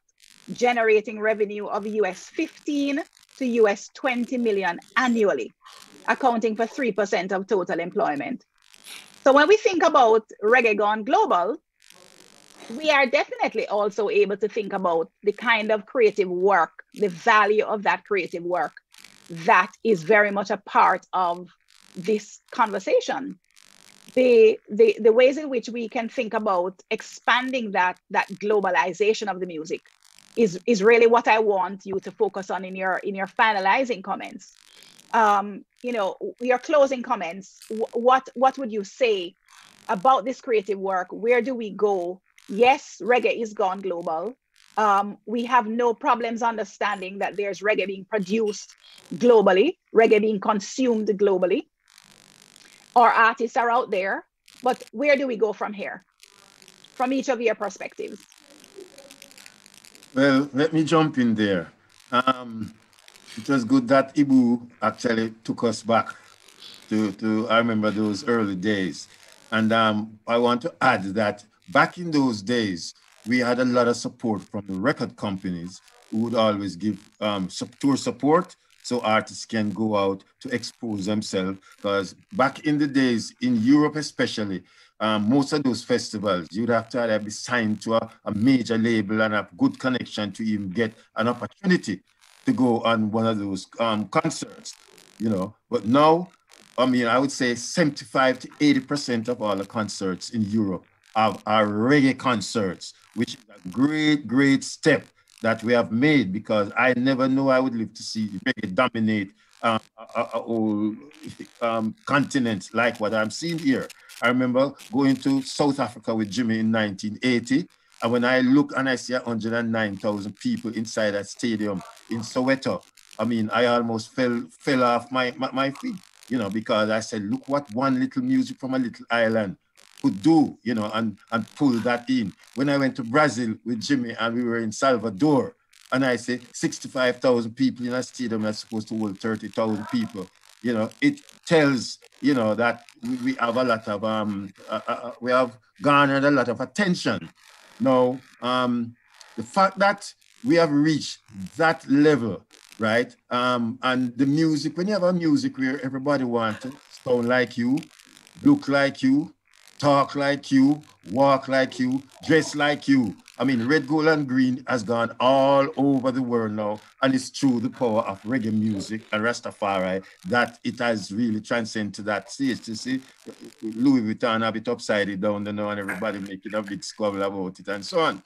generating revenue of US 15 to US 20 million annually, accounting for 3% of total employment. So when we think about Reggae Gone Global, we are definitely also able to think about the kind of creative work, the value of that creative work that is very much a part of this conversation. The, the, the ways in which we can think about expanding that, that globalization of the music is, is really what I want you to focus on in your, in your finalizing comments. Um, you know, your closing comments, what, what would you say about this creative work? Where do we go yes, reggae is gone global. Um, we have no problems understanding that there's reggae being produced globally, reggae being consumed globally. Our artists are out there, but where do we go from here? From each of your perspectives. Well, let me jump in there. Um, it was good that Ibo actually took us back to, to I remember those early days. And um, I want to add that back in those days, we had a lot of support from the record companies who would always give um, tour support so artists can go out to expose themselves. Because back in the days, in Europe especially, um, most of those festivals, you'd have to have be signed to a, a, major label and have good connection to even get an opportunity to go on one of those um, concerts, you know. But now, I mean, I would say 75 to 80% of all the concerts in Europe of our reggae concerts, which is a great, great step that we have made because I never knew I would live to see reggae dominate um, a, a, whole um, continent like what I'm seeing here. I remember going to South Africa with Jimmy in 1980. And when I look and I see 109,000 people inside that stadium in Soweto, I mean, I almost fell fell off my, my, my feet, you know, because I said, look what one little music from a little island could do, you know, and, and pull that in. When I went to Brazil with Jimmy and we were in Salvador, and I say 65,000 people in a stadium that's supposed to hold 30,000 people, you know, it tells, you know, that we have a lot of, um, uh, uh, uh, we have garnered a lot of attention. Now, um, the fact that we have reached that level, right? Um, and the music, when you have a music where everybody wants to sound like you, look like you, talk like you, walk like you, dress like you. I mean, red, gold, and green has gone all over the world now, and it's through the power of reggae music and Rastafari that it has really transcended to that stage. To see Louis Vuitton have it upside down, you know, and everybody making a big squabble about it and so on.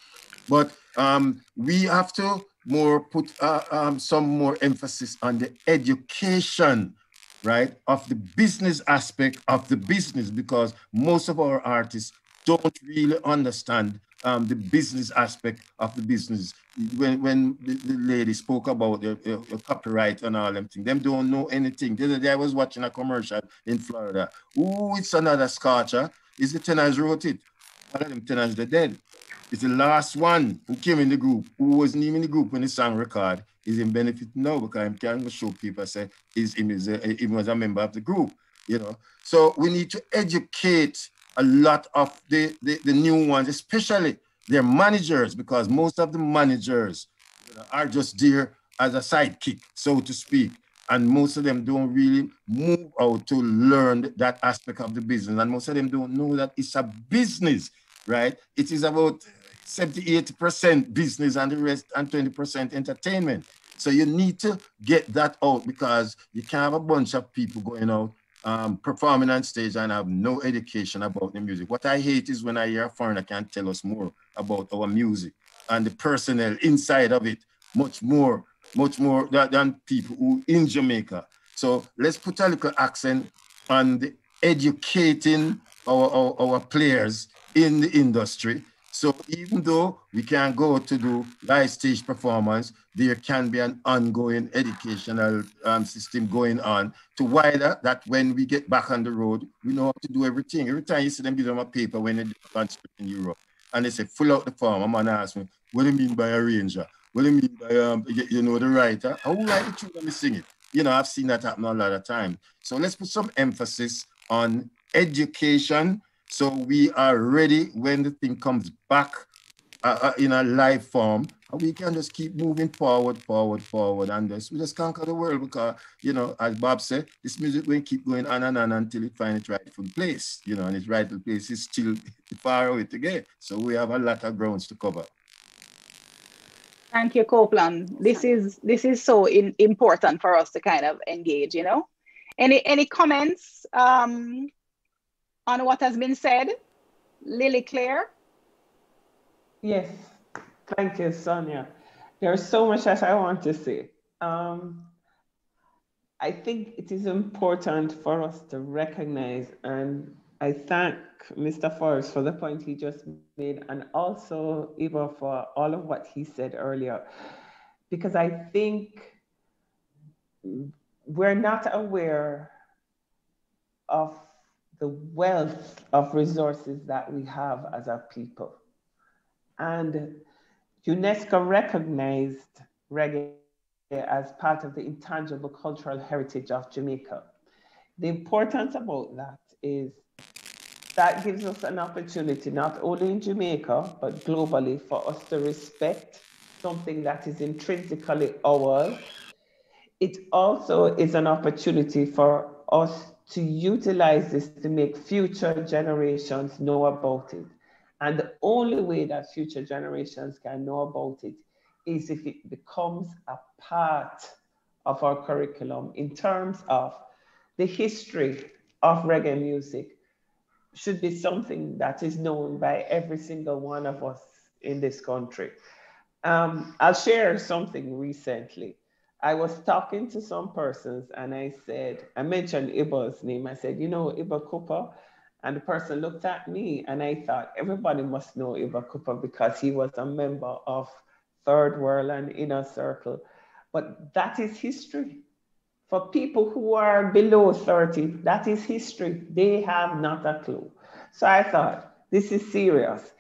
But um, we have to more put uh, um, some more emphasis on the education right, of the business aspect of the business because most of our artists don't really understand um, the business aspect of the business. When when the, the lady spoke about the, the, the, copyright and all them things, them don't know anything. The other day I was watching a commercial in Florida. Oh, it's another scotcher. Is the tenors wrote it? One of them tenors are dead. It's the last one who came in the group, who wasn't even in the group when the song record, is in benefit now because I'm trying to show people say he's, he was a member of the group, you know. So we need to educate a lot of the, the, the new ones, especially their managers, because most of the managers are just there as a sidekick, so to speak. And most of them don't really move out to learn that aspect of the business. And most of them don't know that it's a business, right? It is about 70, 80% business and the rest and 20% entertainment. So you need to get that out because you can't have a bunch of people going out um, performing on stage and have no education about the music. What I hate is when I hear a foreigner can't tell us more about our music and the personnel inside of it, much more, much more than people who in Jamaica. So let's put a little accent on the educating our, our, our players in the industry so even though we can go to do live stage performance, there can be an ongoing educational um, system going on to wider that when we get back on the road, we know how to do everything. Every time you see them give them a paper when they do a concert in Europe, and they say, fill out the form, a man ask me, what do you mean by arranger? What do you mean by, um, you know, the writer? How will write the tune and sing it? You know, I've seen that happen a lot of time. So let's put some emphasis on education so we are ready when the thing comes back uh, uh, in a live form. And we can just keep moving forward, forward, forward, and just, we just conquer the world because, you know, as Bob said, this music will keep going on and on until it finds its rightful place, you know, and its rightful place is still far away to get. So we have a lot of grounds to cover. Thank you, Copeland. This is this is so in, important for us to kind of engage. You know, any any comments um, on what has been said? Lilyclaire? Yes, thank you, Sonjah. There's so much that I want to say. Um, I think it is important for us to recognize, and I thank Mr. Forbes for the point he just made, and also Eva for all of what he said earlier, because I think we're not aware of the wealth of resources that we have as a people. And UNESCO recognized reggae as part of the intangible cultural heritage of Jamaica. The importance about that is that gives us an opportunity, not only in Jamaica, but globally, for us to respect something that is intrinsically ours. It also is an opportunity for us to utilize this to make future generations know about it. And the only way that future generations can know about it is if it becomes a part of our curriculum in terms of the history of reggae music should be something that is known by every single one of us in this country. Um, I'll share something recently. I was talking to some persons and I said, I mentioned Ibo's name. I said, you know, Ibo Cooper. And the person looked at me and I thought everybody must know Ibo Cooper because he was a member of Third World and Inner Circle. But that is history. For people who are below 30, that is history. They have not a clue. So I thought, this is serious.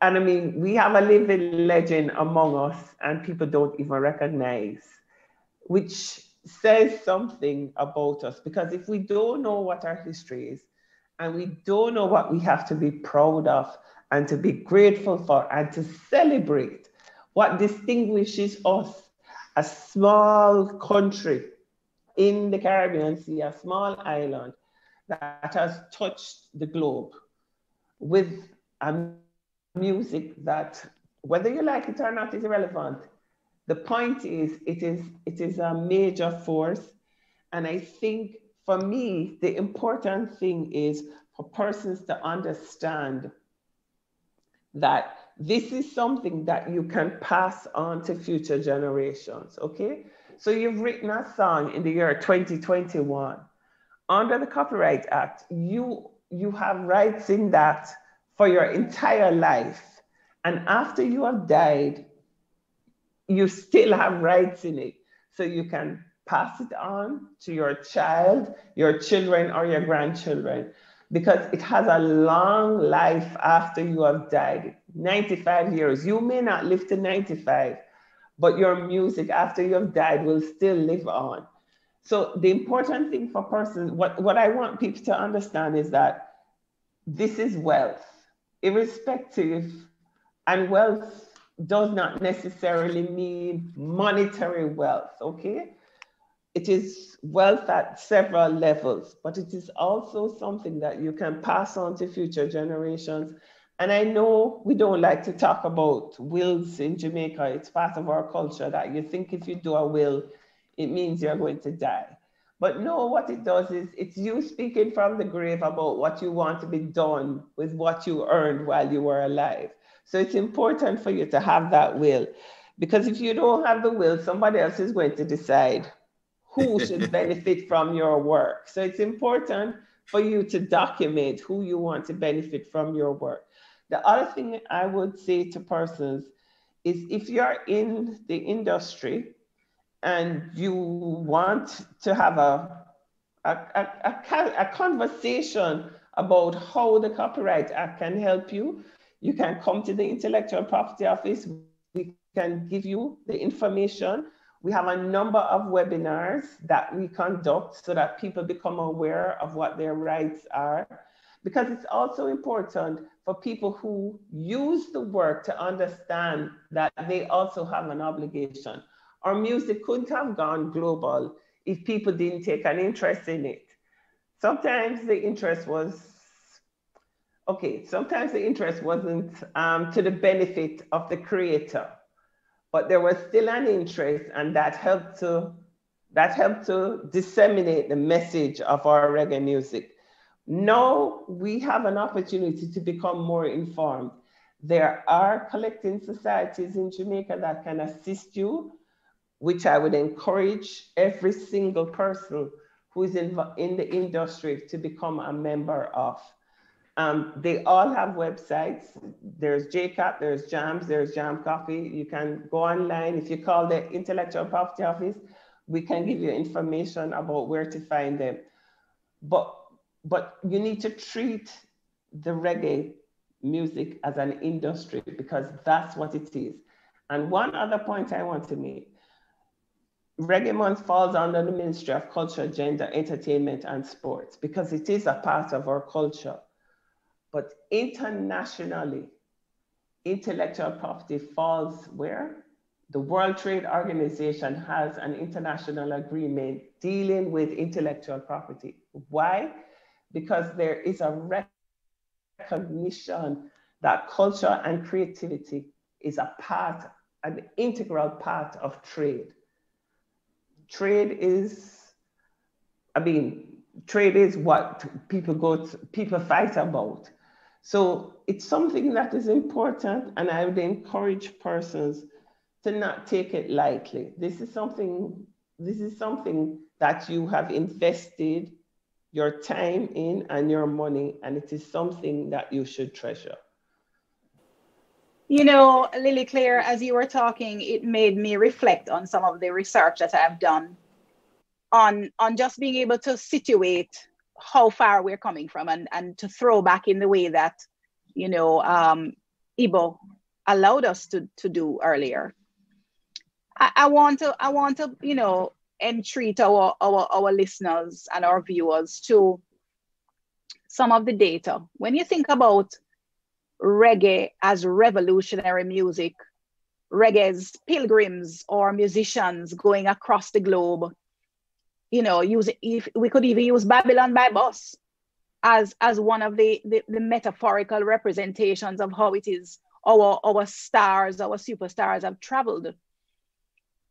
And I mean, we have a living legend among us and people don't even recognize which says something about us. Because if we don't know what our history is, and we don't know what we have to be proud of and to be grateful for and to celebrate what distinguishes us, a small country in the Caribbean Sea, a small island that has touched the globe with a music that, whether you like it or not, is irrelevant. The point is, it is, it is a major force. And I think for me, the important thing is for persons to understand that this is something that you can pass on to future generations, okay? So you've written a song in the year 2021. Under the Copyright Act, you, you have rights in that for your entire life. And after you have died, you still have rights in it. So you can pass it on to your child, your children, or your grandchildren because it has a long life after you have died 95 years. You may not live to 95, but your music after you have died will still live on. So the important thing for persons, what, what I want people to understand is that this is wealth, irrespective, and wealth does not necessarily mean monetary wealth, okay? It is wealth at several levels, but it is also something that you can pass on to future generations. And I know we don't like to talk about wills in Jamaica. It's part of our culture that you think if you do a will, it means you're going to die. But no, what it does is it's you speaking from the grave about what you want to be done with what you earned while you were alive. So it's important for you to have that will. Because if you don't have the will, somebody else is going to decide who should benefit from your work. So it's important for you to document who you want to benefit from your work. The other thing I would say to persons is if you're in the industry and you want to have a, a, a, a, a conversation about how the Copyright Act can help you, you can come to the Intellectual Property Office. We can give you the information we have a number of webinars that we conduct so that people become aware of what their rights are. Because it's also important for people who use the work to understand that they also have an obligation. Our music couldn't have gone global if people didn't take an interest in it. Sometimes the interest was, okay, sometimes the interest wasn't um, to the benefit of the creator but there was still an interest and that helped to that helped to disseminate the message of our reggae music. Now we have an opportunity to become more informed. There are collecting societies in Jamaica that can assist you, which I would encourage every single person who is in, in the industry to become a member of. Um, they all have websites. There's JACAP, there's JAMS, there's JAMCOPY. You can go online. If you call the Intellectual Property Office, we can give you information about where to find them. But, but you need to treat the reggae music as an industry because that's what it is. And one other point I want to make, Reggae Month falls under the Ministry of Culture, Gender, Entertainment and Sports because it is a part of our culture. But internationally, intellectual property falls where? The World Trade Organization has an international agreement dealing with intellectual property. Why? Because there is a recognition that culture and creativity is a part, an integral part of trade. Trade is, I mean, trade is what people go to, people fight about. So it's something that is important, and I would encourage persons to not take it lightly. This is something, this is something that you have invested your time in and your money, and it is something that you should treasure. You know, Lilyclaire, as you were talking, it made me reflect on some of the research that I've done on, on just being able to situate how far we're coming from and, and to throw back in the way that, you know, um, Ibo allowed us to, to do earlier. I, I want to, I want to, you know, entreat our, our, our listeners and our viewers to some of the data. When you think about reggae as revolutionary music, reggae's pilgrims or musicians going across the globe you know, use if we could even use Babylon by bus as as one of the, the, the metaphorical representations of how it is our our stars, our superstars have traveled.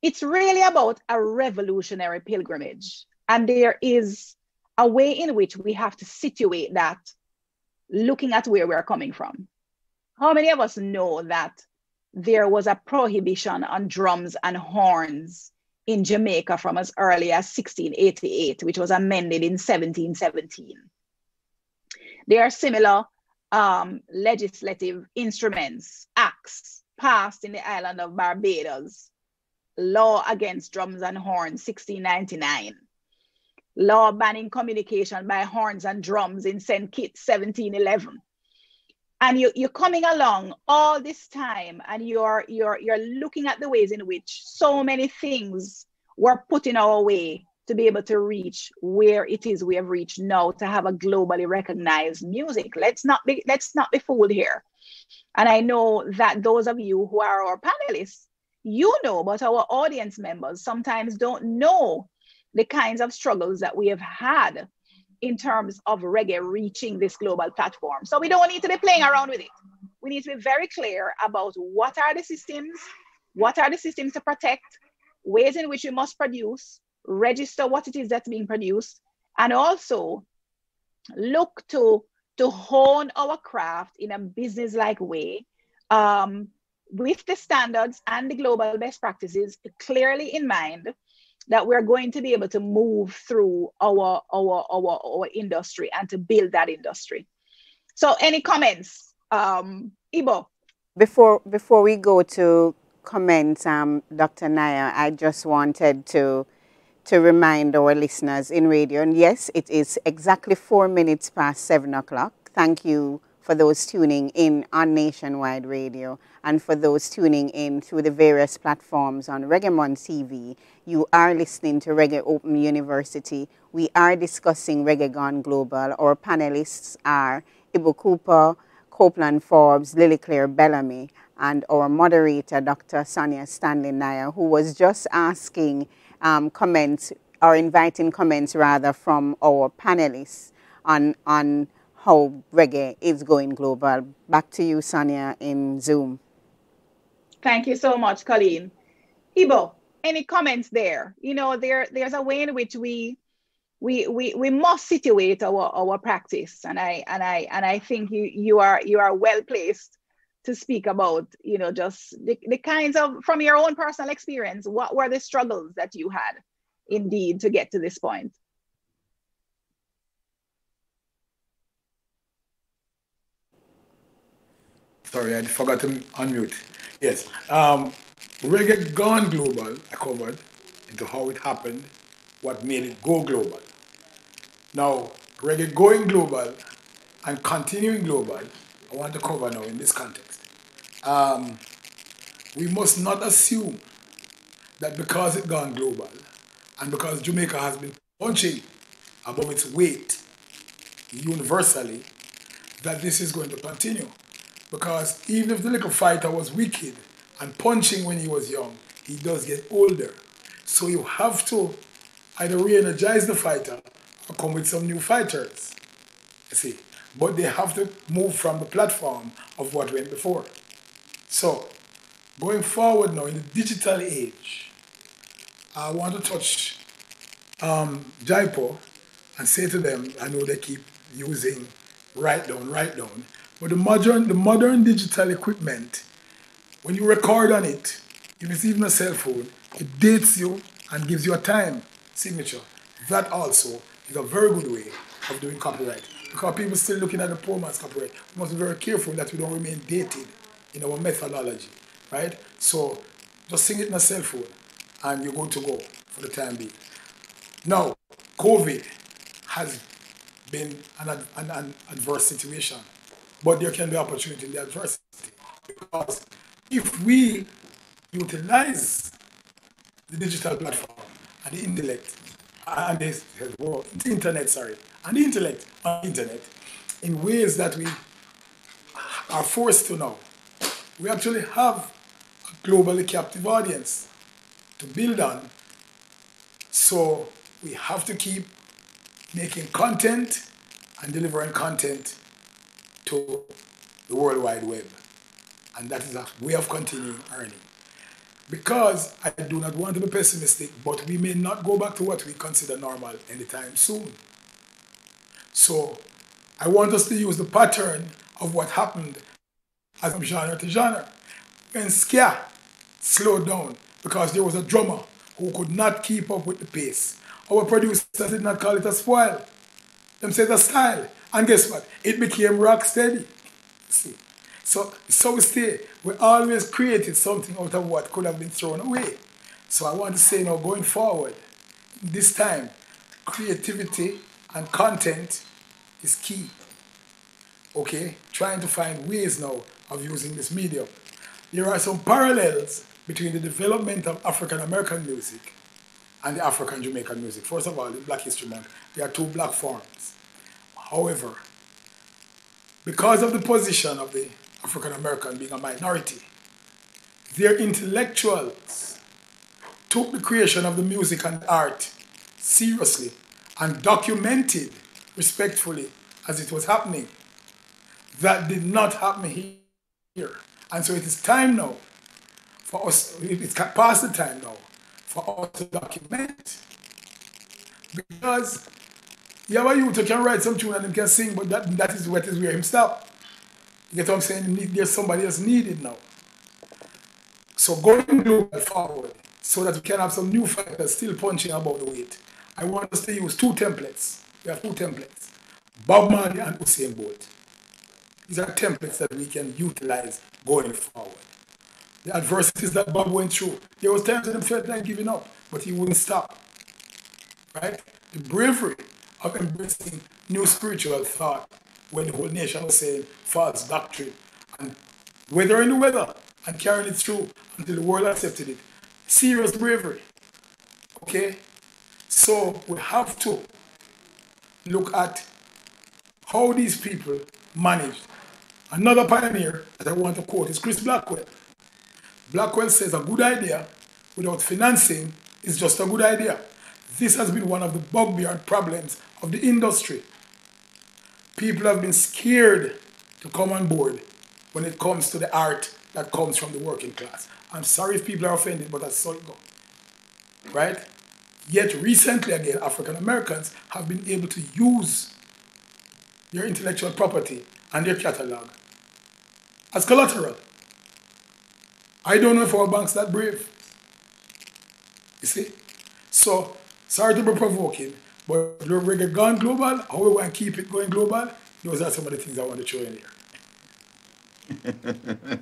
It's really about a revolutionary pilgrimage. And there is a way in which we have to situate that looking at where we're coming from. How many of us know that there was a prohibition on drums and horns in Jamaica from as early as 1688, which was amended in 1717. There are similar um, legislative instruments, acts passed in the island of Barbados. Law against drums and horns, 1699. Law banning communication by horns and drums in St. Kitts, 1711 and you, you're coming along all this time and you're you're you're looking at the ways in which so many things were put in our way to be able to reach where it is we have reached now to have a globally recognized music. Let's not be let's not be fooled here. And i know that those of you who are our panelists you know but our audience members sometimes don't know the kinds of struggles that we have had in terms of reggae reaching this global platform. So we don't need to be playing around with it. We need to be very clear about what are the systems, what are the systems to protect, ways in which we must produce, register what it is that's being produced, and also look to, to hone our craft in a business-like way um, with the standards and the global best practices clearly in mind that we're going to be able to move through our our our, our industry and to build that industry. So any comments? Um ibo? Before before we go to comments um dr Niaah i just wanted to to remind our listeners in radio and yes it is exactly four minutes past seven o'clock. Thank you for those tuning in on nationwide radio and for those tuning in through the various platforms on Reggae TV. You are listening to Reggae Open University. We are discussing Reggae Gone Global. Our panelists are Ibo Cooper, Copeland Forbes, Lilyclaire Bellamy, and our moderator, Dr. Sonjah Stanley Niaah, who was just asking um, comments or inviting comments rather from our panelists on, on how reggae is going global. Back to you, Sonjah, in Zoom. Thank you so much, Colleen. Ibo, any comments there? You know, there there's a way in which we we we we must situate our our practice, and I and I and I think you you are you are well placed to speak about you know just the, the kinds of from your own personal experience. What were the struggles that you had, indeed, to get to this point? Sorry, I forgot to unmute. Yes. Um, reggae gone global, I covered into how it happened, what made it go global. Now, reggae going global and continuing global, I want to cover now in this context. Um, we must not assume that because it gone global and because Jamaica has been punching above its weight universally, that this is going to continue. Because even if the little fighter was wicked and punching when he was young, he does get older. So you have to either re-energize the fighter or come with some new fighters. You see. But they have to move from the platform of what went before. So, going forward now in the digital age, I want to touch um, JIPO and say to them, I know they keep using write down, write down. But the modern, the modern digital equipment, when you record on it, if it's even a cell phone, it dates you and gives you a time signature. That also is a very good way of doing copyright. Because people still looking at the poor man's copyright. We must be very careful that we don't remain dated in our methodology, right? So just sing it in a cell phone and you're going to go for the time being. Now, COVID has been an, an, an adverse situation but there can be opportunity in the adversity. Because if we utilize the digital platform and the intellect uh, and the, well, the internet, sorry, and the intellect on the internet in ways that we are forced to now, we actually have a globally captive audience to build on. So we have to keep making content and delivering content to the World Wide Web. And that is a way of continuing earning. Because I do not want to be pessimistic, but we may not go back to what we consider normal anytime soon. So I want us to use the pattern of what happened as from genre to genre. When Ska slowed down because there was a drummer who could not keep up with the pace. Our producers did not call it a spoil. Them said a style. And guess what? It became rock steady. See? So, so we stay. We always created something out of what could have been thrown away. So I want to say now, going forward, this time, creativity and content is key. Okay? Trying to find ways now of using this medium. There are some parallels between the development of African American music and the African Jamaican music. First of all, in Black History Month, there are two black forms. However, because of the position of the African American being a minority, their intellectuals took the creation of the music and art seriously and documented respectfully as it was happening. That did not happen here. And so it is time now for us, it's past the time now for us to document. Because you have a youth can write some tune and can sing, but that, that is what is where him stop. You get what I'm saying? There's somebody else needed now. So going global forward so that we can have some new fighters still punching above the weight. I want us to use two templates. We have two templates. Bob Marley and Usain Bolt. These are templates that we can utilize going forward. The adversities that Bob went through, there was times when he felt like giving up, but he wouldn't stop. Right? The bravery of embracing new spiritual thought when the whole nation was saying false doctrine and weathering the weather and carrying it through until the world accepted it. Serious bravery. Okay? So we have to look at how these people managed. Another pioneer that I want to quote is Chris Blackwell. Blackwell says a good idea without financing is just a good idea. This has been one of the bugbear problems of the industry. People have been scared to come on board when it comes to the art that comes from the working class. I'm sorry if people are offended, but that's so it goes. Right? Yet recently again, African Americans have been able to use their intellectual property and their catalog as collateral. I don't know if our bank's that brave. You see? So, sorry to be provoking, but reggae gone global, how we want to keep it going global, those are some of the things I want to show in here.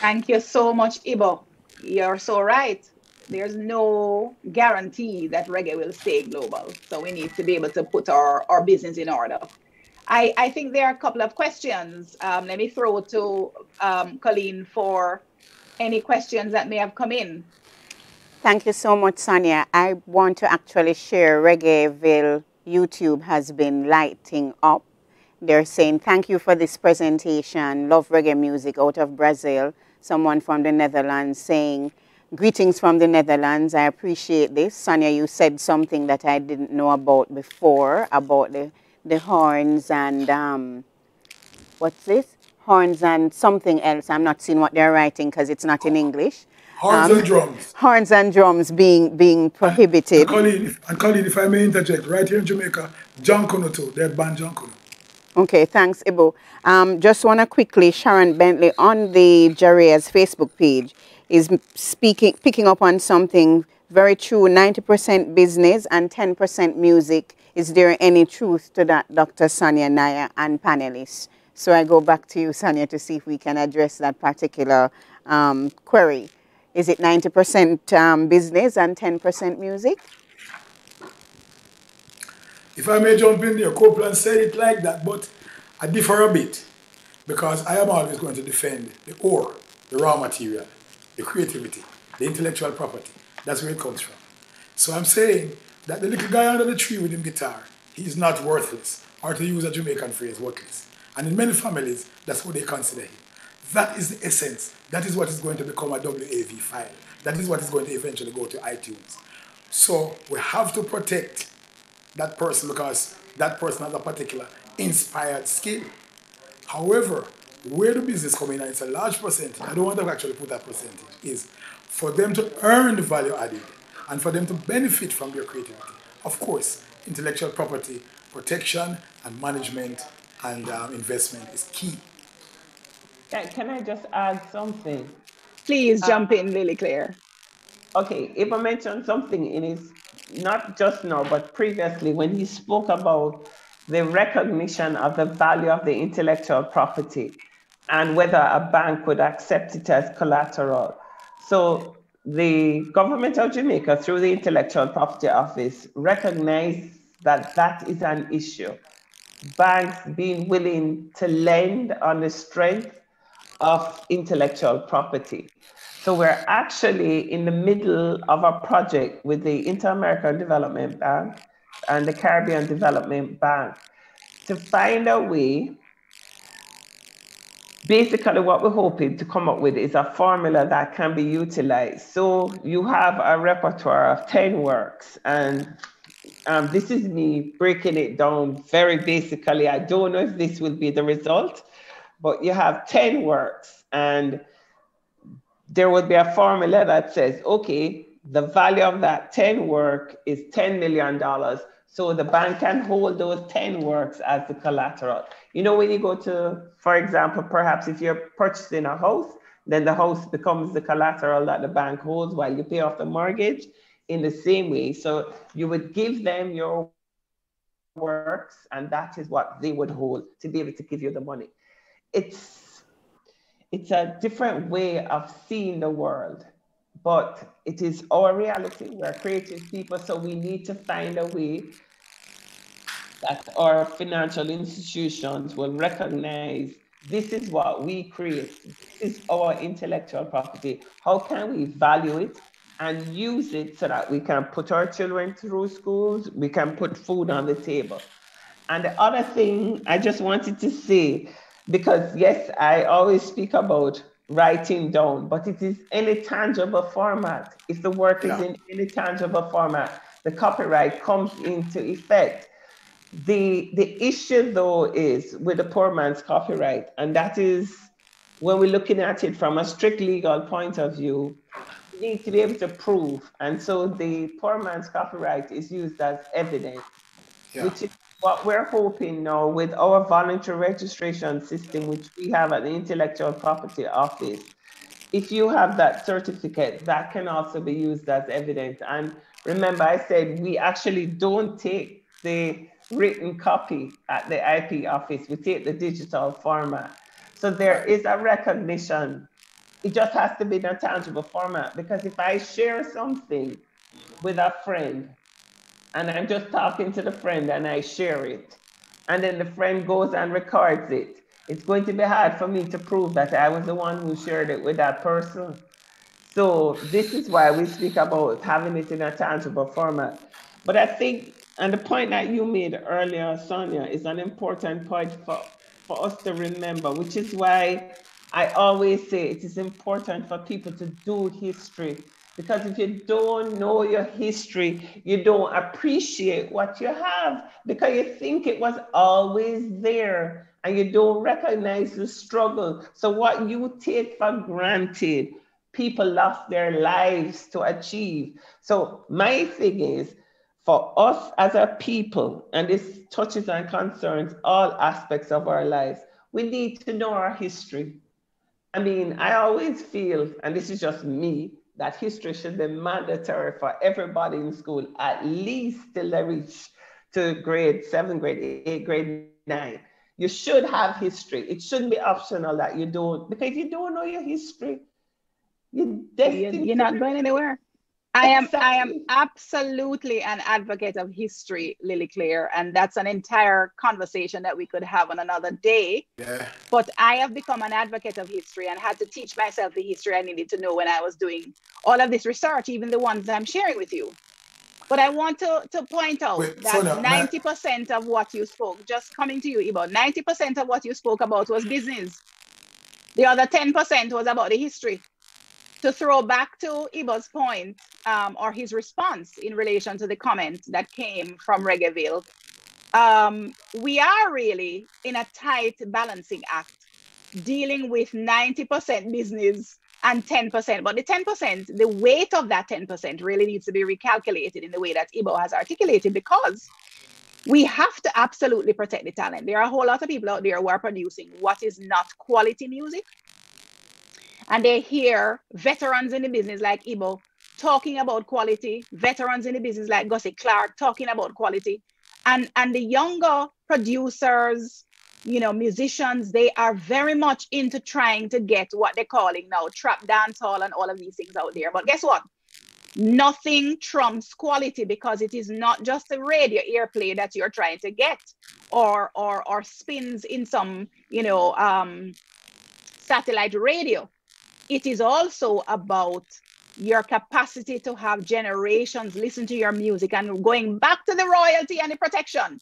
Thank you so much, Ibo. You're so right. There's no guarantee that reggae will stay global. So we need to be able to put our, our business in order. I, I think there are a couple of questions. Um, let me throw to um, Colleen for any questions that may have come in. Thank you so much, Sonjah. I want to actually share Reggaeville YouTube has been lighting up. They're saying, thank you for this presentation. Love reggae music out of Brazil. Someone from the Netherlands saying, greetings from the Netherlands. I appreciate this. Sonjah, you said something that I didn't know about before, about the, the horns and, um, what's this? horns and something else. I'm not seeing what they're writing because it's not in English. Horns um, and drums. Horns and drums being being prohibited. And, Colleen, and Colleen, if I may interject, right here in Jamaica, Jonkonnu too, they're banned Jonkonnu. Okay, thanks, Ibo. Um, just want to quickly, Sharon Bentley on the JaRIA's Facebook page is speaking, picking up on something very true. 90% business and 10% music. Is there any truth to that, Dr. Sonjah Niaah and panelists? So I go back to you, Sonjah, to see if we can address that particular um, query. Is it 90% um, business and 10% music? If I may jump in there, Copeland said it like that, but I differ a bit because I am always going to defend the ore, the raw material, the creativity, the intellectual property. That's where it comes from. So I'm saying that the little guy under the tree with him guitar, he's not worthless, or to use a Jamaican phrase, worthless. And in many families, that's what they consider him. That is the essence. That is what is going to become a WAV file. That is what is going to eventually go to iTunes. So we have to protect that person because that person has a particular inspired skill. However, where the business comes in, and it's a large percentage, I don't want to actually put that percentage, is for them to earn the value added and for them to benefit from their creativity. Of course, intellectual property protection and management and um, investment is key. Can, can I just add something? Please uh, jump in, Lilyclaire. Okay, if I mention something in his, not just now, but previously, when he spoke about the recognition of the value of the intellectual property, and whether a bank would accept it as collateral. So the government of Jamaica, through the Intellectual Property Office, recognized that that is an issue. Banks being willing to lend on the strength of intellectual property. So we're actually in the middle of a project with the Inter-American Development Bank and the Caribbean Development Bank to find a way basically what we're hoping to come up with is a formula that can be utilized. So you have a repertoire of 10 works and um, this is me breaking it down very basically. I don't know if this will be the result, but you have 10 works and there would be a formula that says, okay, the value of that 10 work is $10 million. So the bank can hold those 10 works as the collateral. You know, when you go to, for example, perhaps if you're purchasing a house, then the house becomes the collateral that the bank holds while you pay off the mortgage in the same way. So you would give them your works, and that is what they would hold to be able to give you the money. It's it's a different way of seeing the world, but it is our reality. We're creative people, so we need to find a way that our financial institutions will recognize this is what we create. This is our intellectual property. How can we value it and use it so that we can put our children through schools, we can put food on the table. And the other thing I just wanted to say, because yes, I always speak about writing down, but it is in a tangible format. If the work yeah. is in any tangible format, the copyright comes into effect. The the issue though is with the poor man's copyright, and that is when we're looking at it from a strict legal point of view, we need to be able to prove. And so the poor man's copyright is used as evidence, yeah. which is what we're hoping now with our voluntary registration system, which we have at the Intellectual Property Office. If you have that certificate, that can also be used as evidence. And remember, I said we actually don't take the written copy at the IP office, we take the digital format. So there is a recognition it just has to be in a tangible format because if I share something with a friend and I'm just talking to the friend and I share it, and then the friend goes and records it, it's going to be hard for me to prove that I was the one who shared it with that person. So this is why we speak about having it in a tangible format. But I think, and the point that you made earlier, Sonjah, is an important point for, for us to remember, which is why I always say it is important for people to do history because if you don't know your history, you don't appreciate what you have because you think it was always there and you don't recognize the struggle. So, what you take for granted, people lost their lives to achieve. So, my thing is for us as a people, and this touches and concerns all aspects of our lives, we need to know our history. I mean, I always feel, and this is just me, that history should be mandatory for everybody in school, at least till they reach to grade seven, grade eight, grade nine. You should have history. It shouldn't be optional that you don't, because you don't know your history, you you're not going anywhere. I am exactly. I am absolutely an advocate of history, Lilyclaire, and that's an entire conversation that we could have on another day. Yeah. But I have become an advocate of history and had to teach myself the history I needed to know when I was doing all of this research, even the ones I'm sharing with you. But I want to, to point out Wait, that 90% of what you spoke, just coming to you, about 90% of what you spoke about was business. The other 10% was about the history to throw back to Ibo's point um, or his response in relation to the comment that came from Reggaeville, um, we are really in a tight balancing act dealing with 90% business and 10%. But the 10%, the weight of that 10% really needs to be recalculated in the way that Ibo has articulated because we have to absolutely protect the talent. There are a whole lot of people out there who are producing what is not quality music and they hear veterans in the business like Ibo talking about quality, veterans in the business like Gussie Clarke talking about quality, and, and the younger producers you know, musicians, they are very much into trying to get what they're calling now trap dance hall and all of these things out there. But guess what? Nothing trumps quality because it is not just a radio airplay that you're trying to get or or or spins in some, you know, um, satellite radio. It is also about your capacity to have generations listen to your music and going back to the royalty and the protection.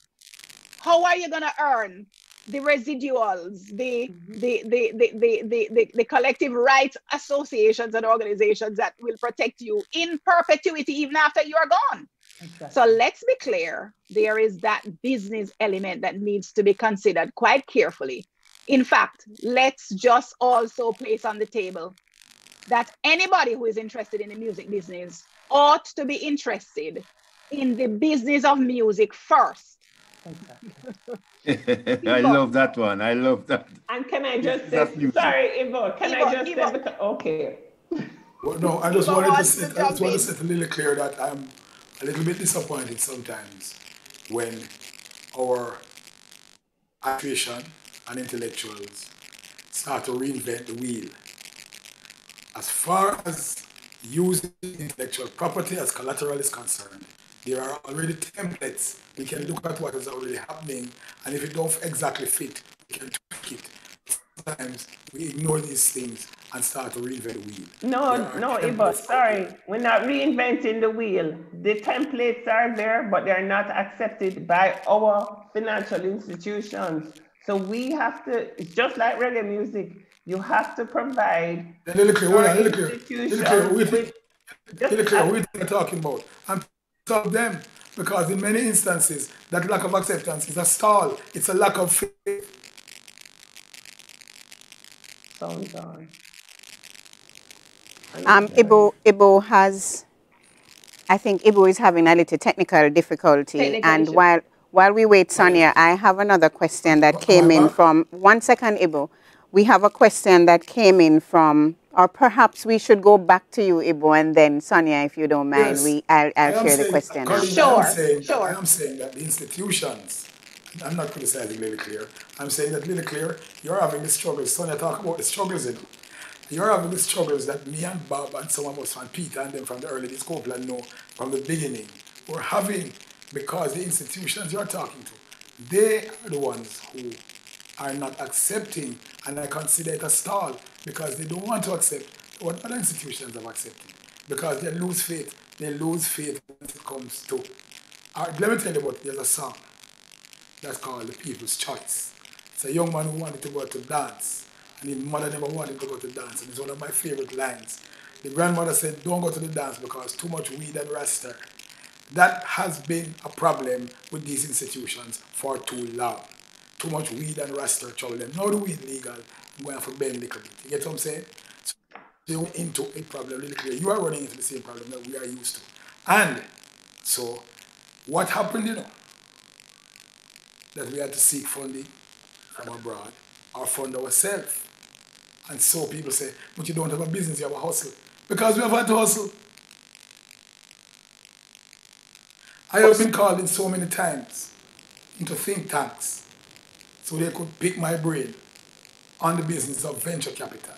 How are you going to earn the residuals, the, mm-hmm. the, the, the, the, the, the, the, collective rights associations and organizations that will protect you in perpetuity even after you are gone. So let's be clear there is that business element that needs to be considered quite carefully. In fact, let's just also place on the table that anybody who is interested in the music business ought to be interested in the business of music first I love that one. I love that. And can I just say, sorry, Ibo, can Ibo, I just Ibo. say, because, okay. Well, no, I just wanted to set, I just want to set a little clear that I'm a little bit disappointed sometimes when our administration and intellectuals start to reinvent the wheel. As far as using intellectual property as collateral is concerned, there are already templates. We can look at what is already happening, and if it don't exactly fit, we can tweak it. Sometimes we ignore these things and start to reinvent the wheel. No, no, Ibo, sorry. We're not reinventing the wheel. The templates are there, but they're not accepted by our financial institutions. So we have to, it's just like reggae music. You have to provide. Then look clear, hold on, look clear. Look clear, look clear, what are you talking about? I'm of them because in many instances that lack of acceptance is a stall it's a lack of faith sounds on um ibo ibo has i think ibo is having a little technical difficulty technical and issue. while while we wait sonjah i have another question that came in from one second ibo we have a question that came in from or perhaps we should go back to you, Ibo, and then Sonjah, if you don't mind, yes. we I'll, I'll share the question. Sure, I'm saying, sure. I am saying that the institutions, I'm not criticizing Lilyclaire, I'm saying that Lilyclaire, you're having the struggles. Sonjah, talk about the struggles in You're having the struggles that me and Bob and some of us from Peter and them from the early Discovery know from the beginning. We're having because the institutions you're talking to, they are the ones who are not accepting, and I consider it a stall because they don't want to accept what other institutions have accepted because they lose faith. They lose faith when it comes to. Uh, let me tell you about there's a song that's called The People's Choice. It's a young man who wanted to go to dance, and his mother never wanted to go to dance, and it's one of my favorite lines. The grandmother said, Don't go to the dance because too much weed and rasta. That has been a problem with these institutions for too long. Too much weed and rasta trouble them. Now the weed legal, going to bend a little bit. You get what I'm saying? So you're into a problem really clear. You are running into the same problem that we are used to. And so what happened, you know, that we had to seek funding from abroad or fund ourselves. And so people say, but you don't have a business, you have a hustle. Because we have had to hustle. I have been called in so many times into think tanks so they could pick my brain on the business of venture capital.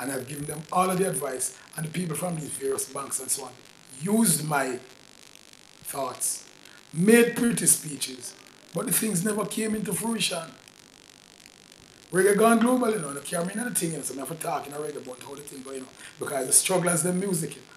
And I've given them all of the advice, and the people from these various banks and so on used my thoughts, made pretty speeches, but the things never came into fruition. Reggae gone global, you know, and carry another thing, you know, so I have to talk about how the thing going, you know, because the struggle as the music, you know.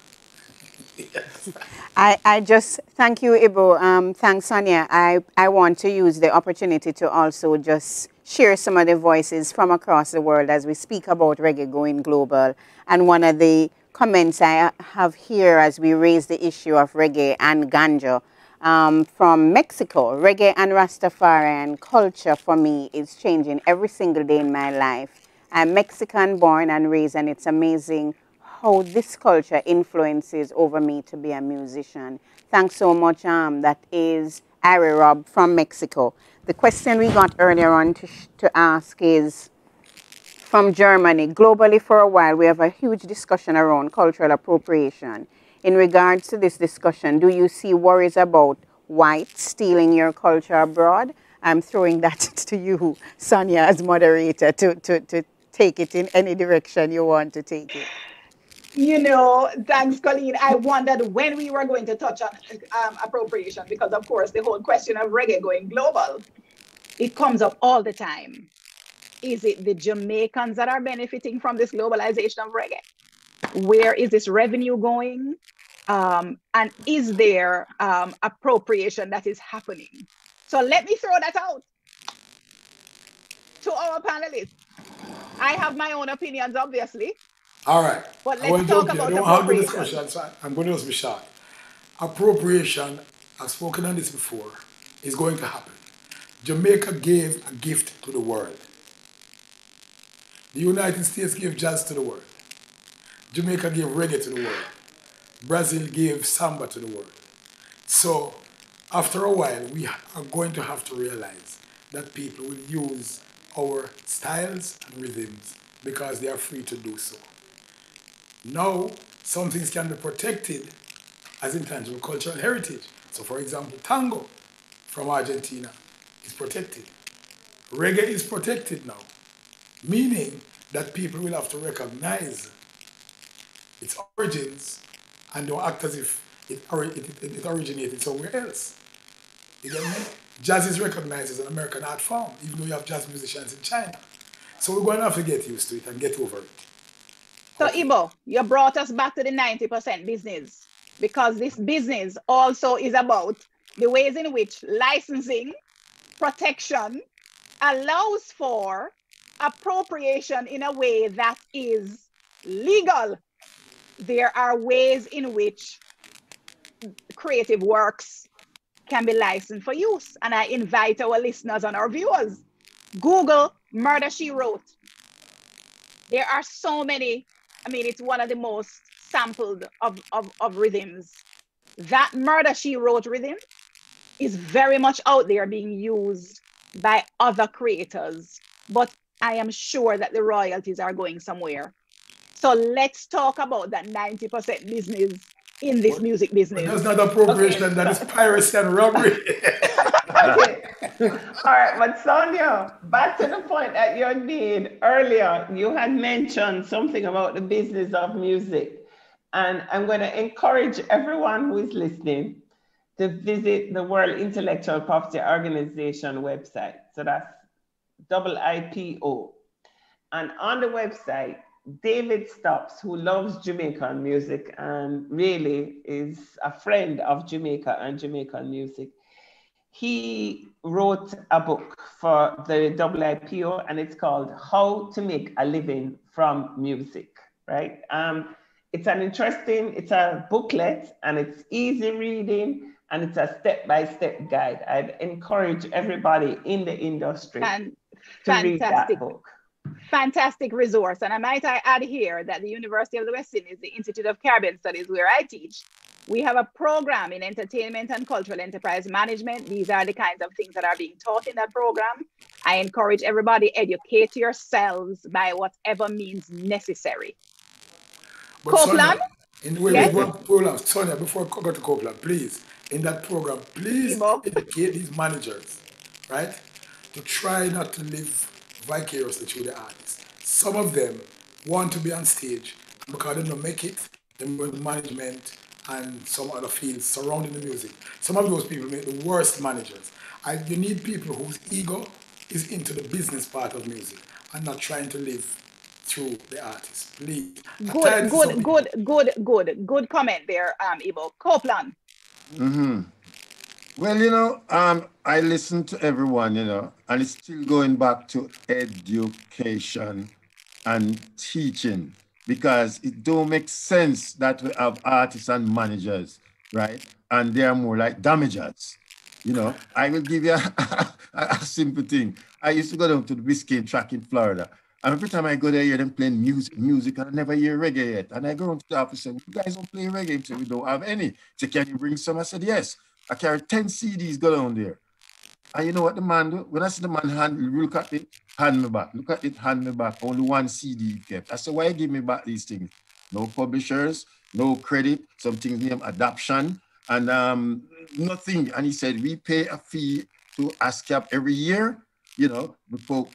I, I just thank you, Ibo. Um, thanks, Sonjah. I, I want to use the opportunity to also just share some of the voices from across the world as we speak about reggae going global. And one of the comments I have here as we raise the issue of reggae and ganja um, from Mexico, reggae and Rastafarian culture for me is changing every single day in my life. I'm Mexican born and raised, and it's amazing how this culture influences over me to be a musician. Thanks so much. Um, that is Ari Rob from Mexico. The question we got earlier on to, to ask is from Germany. Globally, for a while, we have a huge discussion around cultural appropriation. In regards to this discussion, do you see worries about whites stealing your culture abroad? I'm throwing that to you, Sonjah, as moderator, to, to, to take it in any direction you want to take it. You know, thanks, Colleen. I wondered when we were going to touch on um, appropriation because, of course, the whole question of reggae going global, it comes up all the time. Is it the Jamaicans that are benefiting from this globalization of reggae? Where is this revenue going? Um, and is there um, appropriation that is happening? So let me throw that out to our panelists. I have my own opinions, obviously. All right. But let's talk about I don't have the discussion, so I'm going to just be short. Appropriation, I've spoken on this before, is going to happen. Jamaica gave a gift to the world. The United States gave jazz to the world. Jamaica gave reggae to the world. Brazil gave samba to the world. So after a while, we are going to have to realize that people will use our styles and rhythms because they are free to do so. Now, some things can be protected as intangible cultural heritage. So, for example, tango from Argentina is protected. Reggae is protected now, meaning that people will have to recognize its origins and don't act as if it, it, it, it originated somewhere else. You get me? Jazz is recognized as an American art form, even though you have jazz musicians in China. So we're going to have to get used to it and get over it. So. Ibo, you brought us back to the 90% business because this business also is about the ways in which licensing, protection allows for appropriation in a way that is legal. There are ways in which creative works can be licensed for use. And I invite our listeners and our viewers, Google Murder She Wrote. There are so many, I mean, it's one of the most sampled of, of, of rhythms. That Murder She Wrote rhythm is very much out there being used by other creators, but I am sure that the royalties are going somewhere. So let's talk about that 90% business in this music business. That's not appropriation, okay. that is piracy and robbery. okay. All right, but Sonjah, back to the point that you made earlier. You had mentioned something about the business of music. And I'm going to encourage everyone who is listening to visit the World Intellectual Property Organization website. So that's double IPO. And on the website, David Stopps, who loves Jamaican music and really is a friend of Jamaica and Jamaican music, he wrote a book for the WIPO and it's called How to Make a Living from Music, right? Um, it's an interesting, it's a booklet and it's easy reading and it's a step-by-step guide. I'd encourage everybody in the industry and to read that book fantastic resource. And I might add here that the University of the West Indies, the Institute of Caribbean Studies, where I teach, we have a program in entertainment and cultural enterprise management. These are the kinds of things that are being taught in that program. I encourage everybody educate yourselves by whatever means necessary. But Copeland? Sonjah, in, wait, yes? wait, wait, Sonjah, before I go to Copeland, please, in that program, please educate these managers, right, to try not to live vicariously through the artist. Some of them want to be on stage because they don't make it, they go management and some other fields surrounding the music. Some of those people make the worst managers. I, you need people whose ego is into the business part of music and not trying to live through the artist. Please. Good, good, good, good, good, good comment there, um, Ibo. Copeland. Mm-hmm. Well, you know, um, I listen to everyone, you know, and it's still going back to education and teaching because it don't make sense that we have artists and managers, right? And they are more like damagers. You know, I will give you a, a, a simple thing. I used to go down to the Biscayne track in Florida. And every time I go there, I hear them playing music, music, and I never hear reggae yet. And I go into the office and say, You guys don't play reggae? He we don't have any. So can you bring some? I said, Yes. I carry 10 CDs go down there. And you know what the man do? When I see the man hand, look at it, hand me back. Look at it, hand me back. Only one CD he kept. I said, why give me back these things? No publishers, no credit, some things named adoption, and um, nothing. And he said, we pay a fee to ASCAP every year, you know, before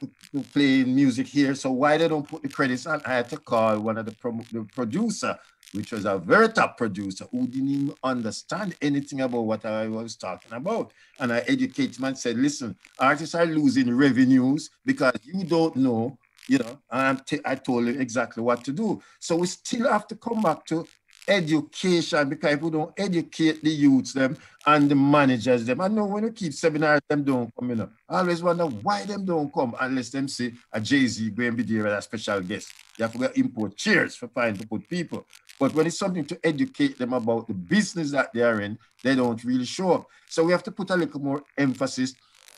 playing music here. So why they don't put the credits on? I had to call one of the, pro the producer, which was a very top producer who didn't even understand anything about what I was talking about. And I educated him and said, listen, artists are losing revenues because you don't know you know, and I told him exactly what to do. So we still have to come back to education because if we don't educate the youths them and the managers them, I know when you keep seminars, them don't come, you know. I always wonder why them don't come unless them say a Jay-Z going to be there as a special guest. You have to import chairs for fine to put people. But when it's something to educate them about the business that they are in, they don't really show up. So we have to put a little more emphasis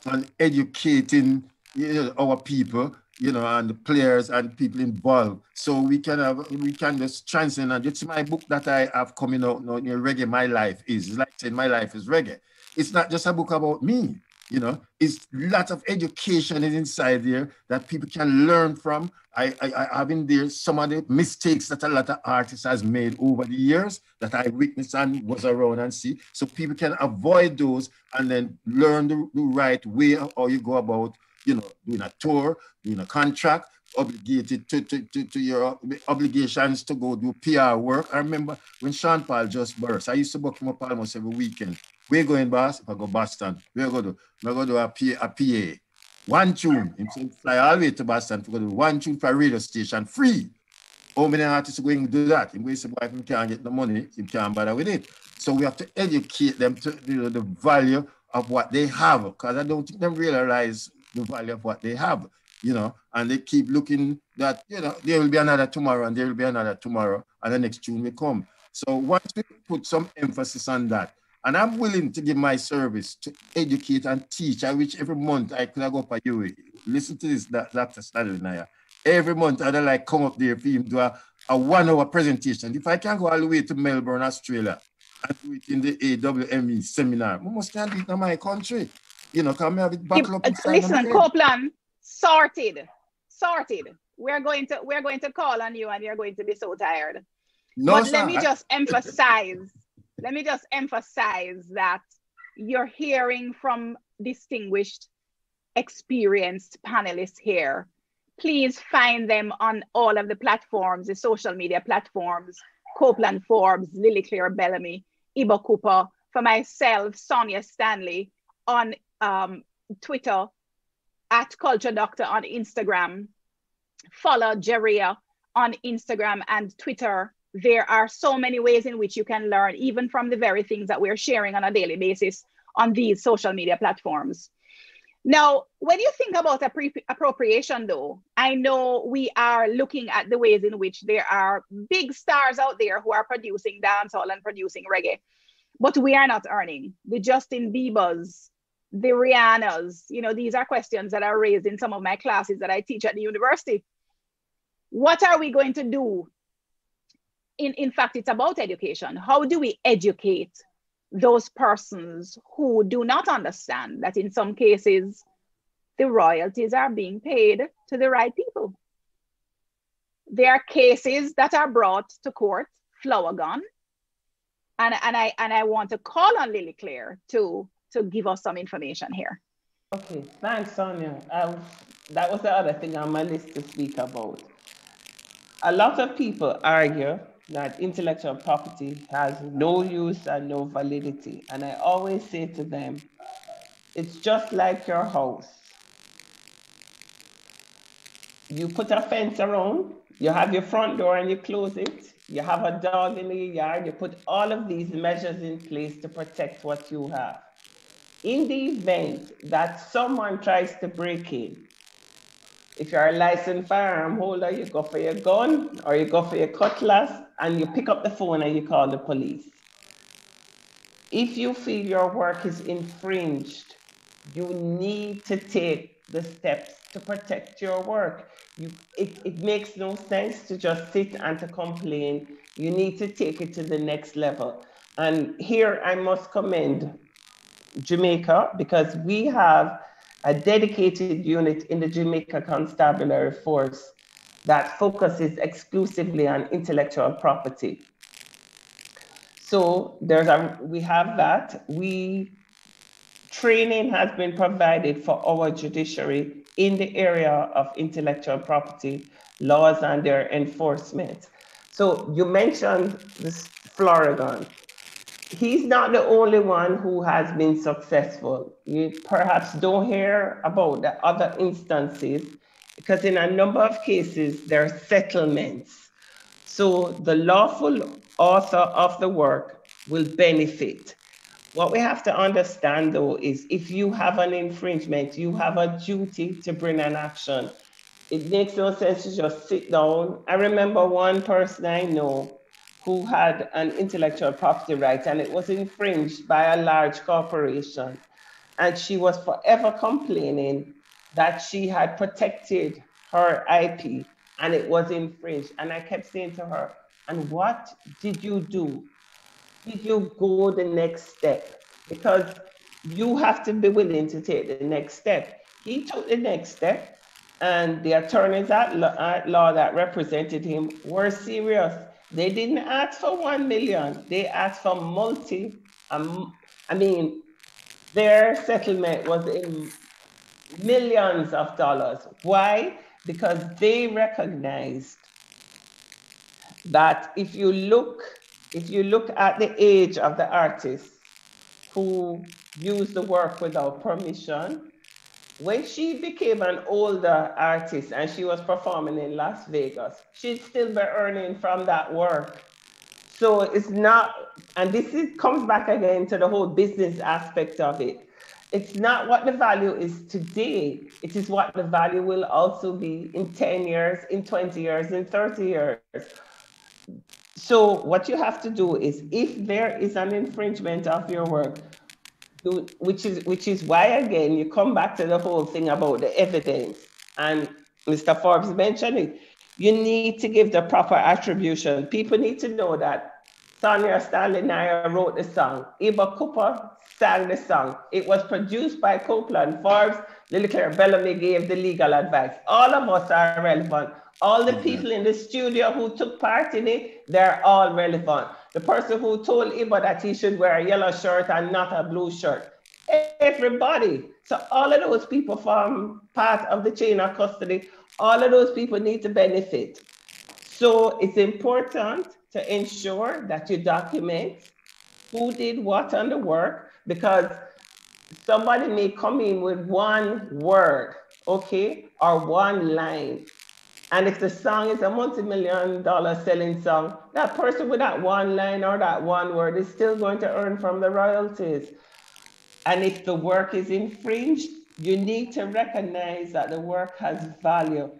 on educating you know, our people you know, and the players and people involved. So we can have, we can just transcend. And it's my book that I have coming out now, you know, Reggae My Life is. It's like saying my life is reggae. It's not just a book about me, you know, it's lots of education is inside there that people can learn from. I, I, I have in there some of the mistakes that a lot of artists has made over the years that I witnessed and was around and see. So people can avoid those and then learn the, the right way how you go about you know, doing a tour, doing a contract, obligated to, to, to, to your obligations to go do PR work. I remember when Sean Paul just burst, I used to book him up almost every weekend. We're going, boss, if I go Boston, we're going to, we're going to a PA, a PA. One tune, him fly all the way to Boston to go do one tune for a radio station, free. How many artists are going to do that? Him going to say, he can't get the money, he can't bother with it. So we have to educate them to you know, the value of what they have, because I don't think them realize the value of what they have, you know, and they keep looking that, you know, there will be another tomorrow and there will be another tomorrow and the next tune will come. So once we put some emphasis on that, and I'm willing to give my service to educate and teach. I wish every month I could go up a UA. Listen to this, that, Dr. Stanley Niaah. Every month I'd like come up there for him do a, a one hour presentation. If I can go all the way to Melbourne, Australia, and do it in the AWME seminar, I must can do it in my country. You know, come have it back up. Listen, Copeland, sorted, sorted. We're going to we're going to call on you, and you're going to be so tired. No, but sir, let me just emphasize. Let me just emphasize that you're hearing from distinguished, experienced panelists here. Please find them on all of the platforms, the social media platforms, Copeland Forbes, Lilyclaire Bellamy, Ibo Cooper, for myself, Sonjah Stanley, on um, Twitter at Culture Doctor on Instagram. Follow JaRIA on Instagram and Twitter. There are so many ways in which you can learn, even from the very things that we're sharing on a daily basis on these social media platforms. Now, when you think about appropriation, though, I know we are looking at the ways in which there are big stars out there who are producing dancehall and producing reggae, but we are not earning. The Justin Biebers, the Rihannas? You know, these are questions that are raised in some of my classes that I teach at the university. What are we going to do? In, in fact, it's about education. How do we educate those persons who do not understand that in some cases the royalties are being paid to the right people? There are cases that are brought to court, Flourgon, and, and I and I want to call on Lilyclaire to to give us some information here. Okay, thanks, Sonjah. Um, that was the other thing on my list to speak about. A lot of people argue that intellectual property has no use and no validity. And I always say to them, it's just like your house. You put a fence around, you have your front door and you close it. You have a dog in the yard, you put all of these measures in place to protect what you have in the event that someone tries to break in, if you're a licensed firearm holder, you go for your gun or you go for your cutlass and you pick up the phone and you call the police. If you feel your work is infringed, you need to take the steps to protect your work. You, it, it makes no sense to just sit and to complain. You need to take it to the next level. And here I must commend Jamaica because we have a dedicated unit in the Jamaica Constabulary Force that focuses exclusively on intellectual property. So there's a we have that. We training has been provided for our judiciary in the area of intellectual property laws and their enforcement. So you mentioned this Flourgon. He's not the only one who has been successful. You perhaps don't hear about the other instances because in a number of cases, there are settlements. So the lawful author of the work will benefit. What we have to understand though is if you have an infringement, you have a duty to bring an action. It makes no sense to just sit down. I remember one person I know who had an intellectual property right and it was infringed by a large corporation. And she was forever complaining that she had protected her IP and it was infringed. And I kept saying to her, and what did you do? Did you go the next step? Because you have to be willing to take the next step. He took the next step, and the attorneys at law that represented him were serious. They didn't ask for one million, they asked for multi. Um, I mean, their settlement was in millions of dollars. Why? Because they recognized that if you look if you look at the age of the artist who used the work without permission, when she became an older artist and she was performing in Las Vegas, she'd still be earning from that work. So it's not, and this is, comes back again to the whole business aspect of it. It's not what the value is today, it is what the value will also be in 10 years, in 20 years, in 30 years. So what you have to do is if there is an infringement of your work, which is which is why again you come back to the whole thing about the evidence. And Mr. Forbes mentioned it. You need to give the proper attribution. People need to know that Sonjah Stanley wrote the song. Ibo Cooper sang the song. It was produced by Copeland Forbes. Lilyclaire Bellamy gave the legal advice. All of us are relevant. All the mm-hmm. people in the studio who took part in it, they're all relevant. The person who told Ibo that he should wear a yellow shirt and not a blue shirt, everybody. So all of those people form part of the chain of custody. All of those people need to benefit. So it's important to ensure that you document who did what on the work because somebody may come in with one word, okay, or one line and if the song is a multi-million dollar selling song, that person with that one line or that one word is still going to earn from the royalties. And if the work is infringed, you need to recognize that the work has value.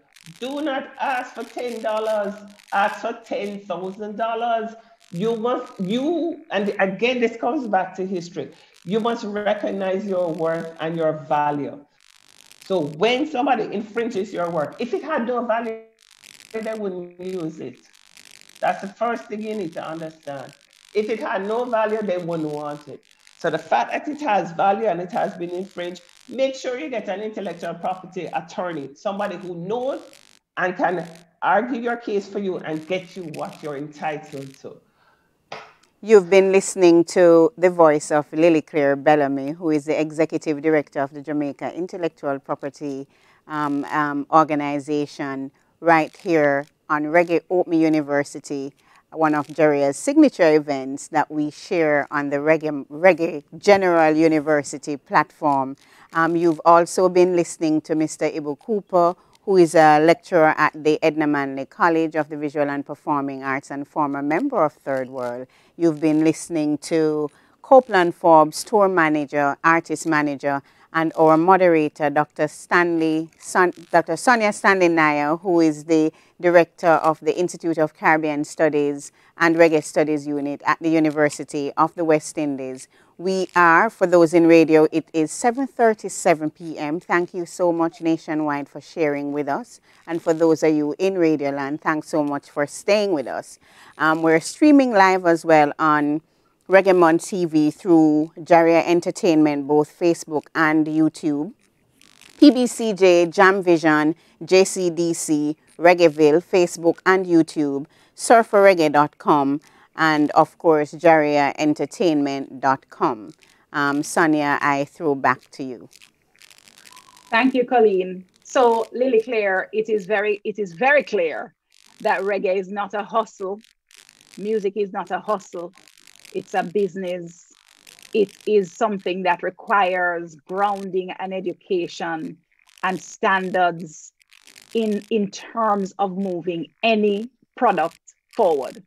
Do not ask for $10, ask for $10,000. You must, you, and again, this comes back to history. You must recognize your worth and your value. So when somebody infringes your work, if it had no value, they wouldn't use it. That's the first thing you need to understand. If it had no value, they wouldn't want it. So the fact that it has value and it has been infringed, make sure you get an intellectual property attorney, somebody who knows and can argue your case for you and get you what you're entitled to. You've been listening to the voice of Lilyclaire Bellamy, who is the executive director of the Jamaica Intellectual Property um, um, Organization, right here on Reggae Open University, one of JaRIA's signature events that we share on the Reggae, Reggae General University platform. Um, you've also been listening to Mr. Ibo Cooper, who is a lecturer at the Edna Manley College of the Visual and Performing Arts and former member of Third World. You've been listening to Copeland Forbes, tour manager, artist manager, and our moderator, Dr. Stanley, Son, Dr. Sonjah Stanley Niaah, who is the director of the Institute of Caribbean Studies and Reggae Studies Unit at the University of the West Indies. We are, for those in radio, it is 7.37 p.m. Thank you so much nationwide for sharing with us. And for those of you in Radioland, thanks so much for staying with us. Um, we're streaming live as well on Reggae TV through JaRIA Entertainment, both Facebook and YouTube. PBCJ, Jam Vision, JCDC, Reggaeville, Facebook and YouTube, surferreggae.com, and of course, JariaEntertainment.com. Um, Sonjah, I throw back to you. Thank you, Colleen. So, Lilyclaire, it is very, it is very clear that reggae is not a hustle. Music is not a hustle. It's a business. It is something that requires grounding and education and standards in, in terms of moving any product forward.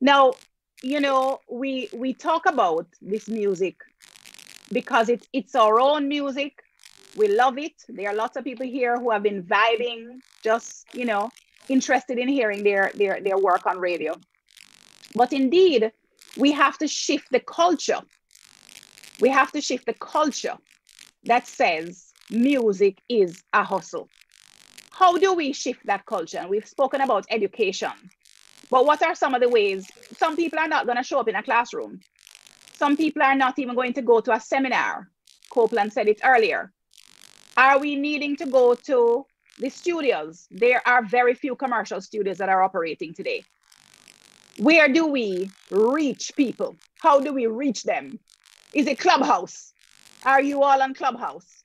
Now, you know, we we talk about this music because it, it's our own music. We love it. There are lots of people here who have been vibing, just you know, interested in hearing their their their work on radio. But indeed, we have to shift the culture. We have to shift the culture that says music is a hustle. How do we shift that culture? And we've spoken about education. But what are some of the ways? Some people are not going to show up in a classroom. Some people are not even going to go to a seminar. Copeland said it earlier. Are we needing to go to the studios? There are very few commercial studios that are operating today. Where do we reach people? How do we reach them? Is it Clubhouse? Are you all on Clubhouse?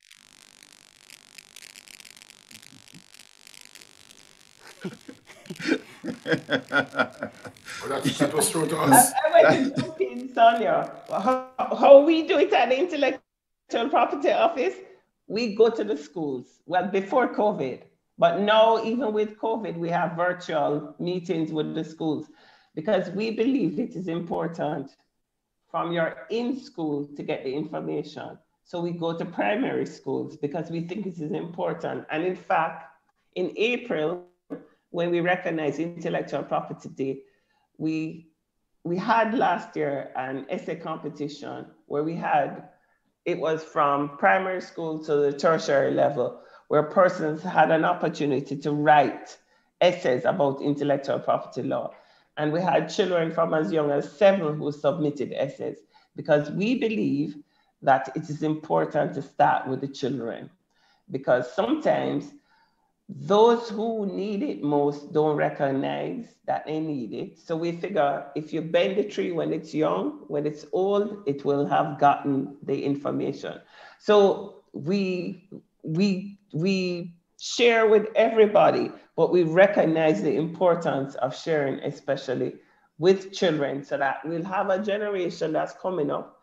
well, that was thrown to us. I, I went to jump in, Sonjah. How, how we do it at the Intellectual Property Office, we go to the schools. Well, before COVID, but now even with COVID, we have virtual meetings with the schools because we believe it is important from your in school to get the information. So we go to primary schools because we think it is important. And in fact, in April, when we recognize Intellectual Property Day, we we had last year an essay competition where we had it was from primary school to the tertiary level where persons had an opportunity to write essays about intellectual property law and we had children from as young as seven who submitted essays because we believe that it is important to start with the children because sometimes those who need it most don't recognize that they need it. So we figure if you bend the tree when it's young, when it's old, it will have gotten the information. So we we we share with everybody, but we recognize the importance of sharing, especially with children, so that we'll have a generation that's coming up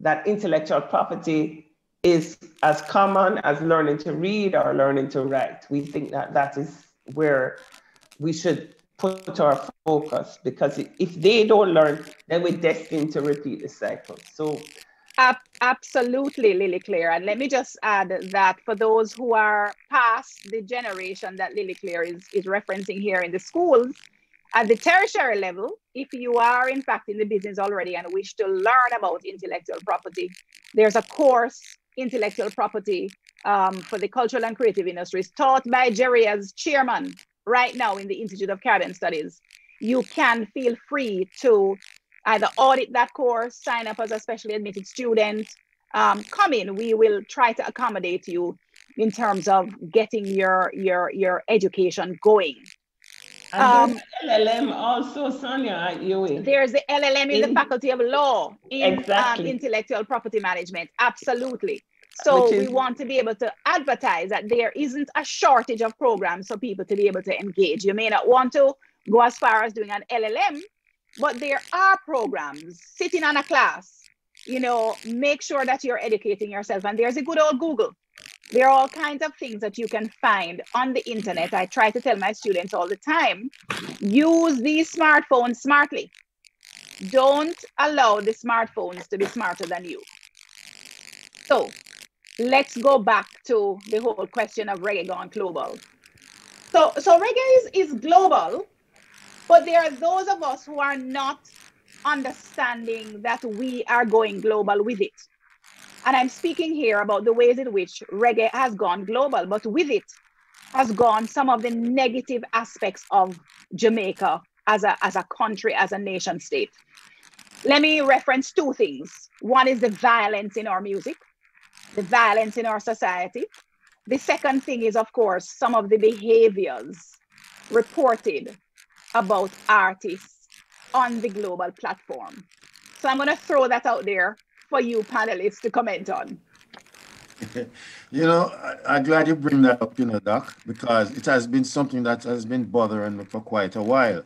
that intellectual property is as common as learning to read or learning to write. We think that that is where we should put our focus because if they don't learn, then we're destined to repeat the cycle. So, absolutely, Lilyclaire. And let me just add that for those who are past the generation that Lilyclaire is, is referencing here in the schools, at the tertiary level, if you are in fact in the business already and wish to learn about intellectual property, there's a course intellectual property um, for the cultural and creative industries taught by JaRIA's chairman right now in the Institute of Caribbean Studies. You can feel free to either audit that course, sign up as a specially admitted student, um, come in. We will try to accommodate you in terms of getting your your your education going. Um, LLM also, Sonjah, at UWI. There's the LLM in, in the Faculty of Law in um, exactly. um, intellectual property management. Absolutely. So is, we want to be able to advertise that there isn't a shortage of programs for people to be able to engage. You may not want to go as far as doing an LLM, but there are programs sitting on a class. You know, make sure that you're educating yourself. And there's a good old Google there are all kinds of things that you can find on the internet. I try to tell my students all the time use these smartphones smartly. Don't allow the smartphones to be smarter than you. So let's go back to the whole question of reggae gone global. So, so reggae is, is global, but there are those of us who are not understanding that we are going global with it. And I'm speaking here about the ways in which reggae has gone global, but with it has gone some of the negative aspects of Jamaica as a, as a country, as a nation state. Let me reference two things. One is the violence in our music, the violence in our society. The second thing is, of course, some of the behaviors reported about artists on the global platform. So I'm going to throw that out there for you panelists to comment on. you know, I, am glad you bring that up, you know, Doc, because it has been something that has been bothering me for quite a while.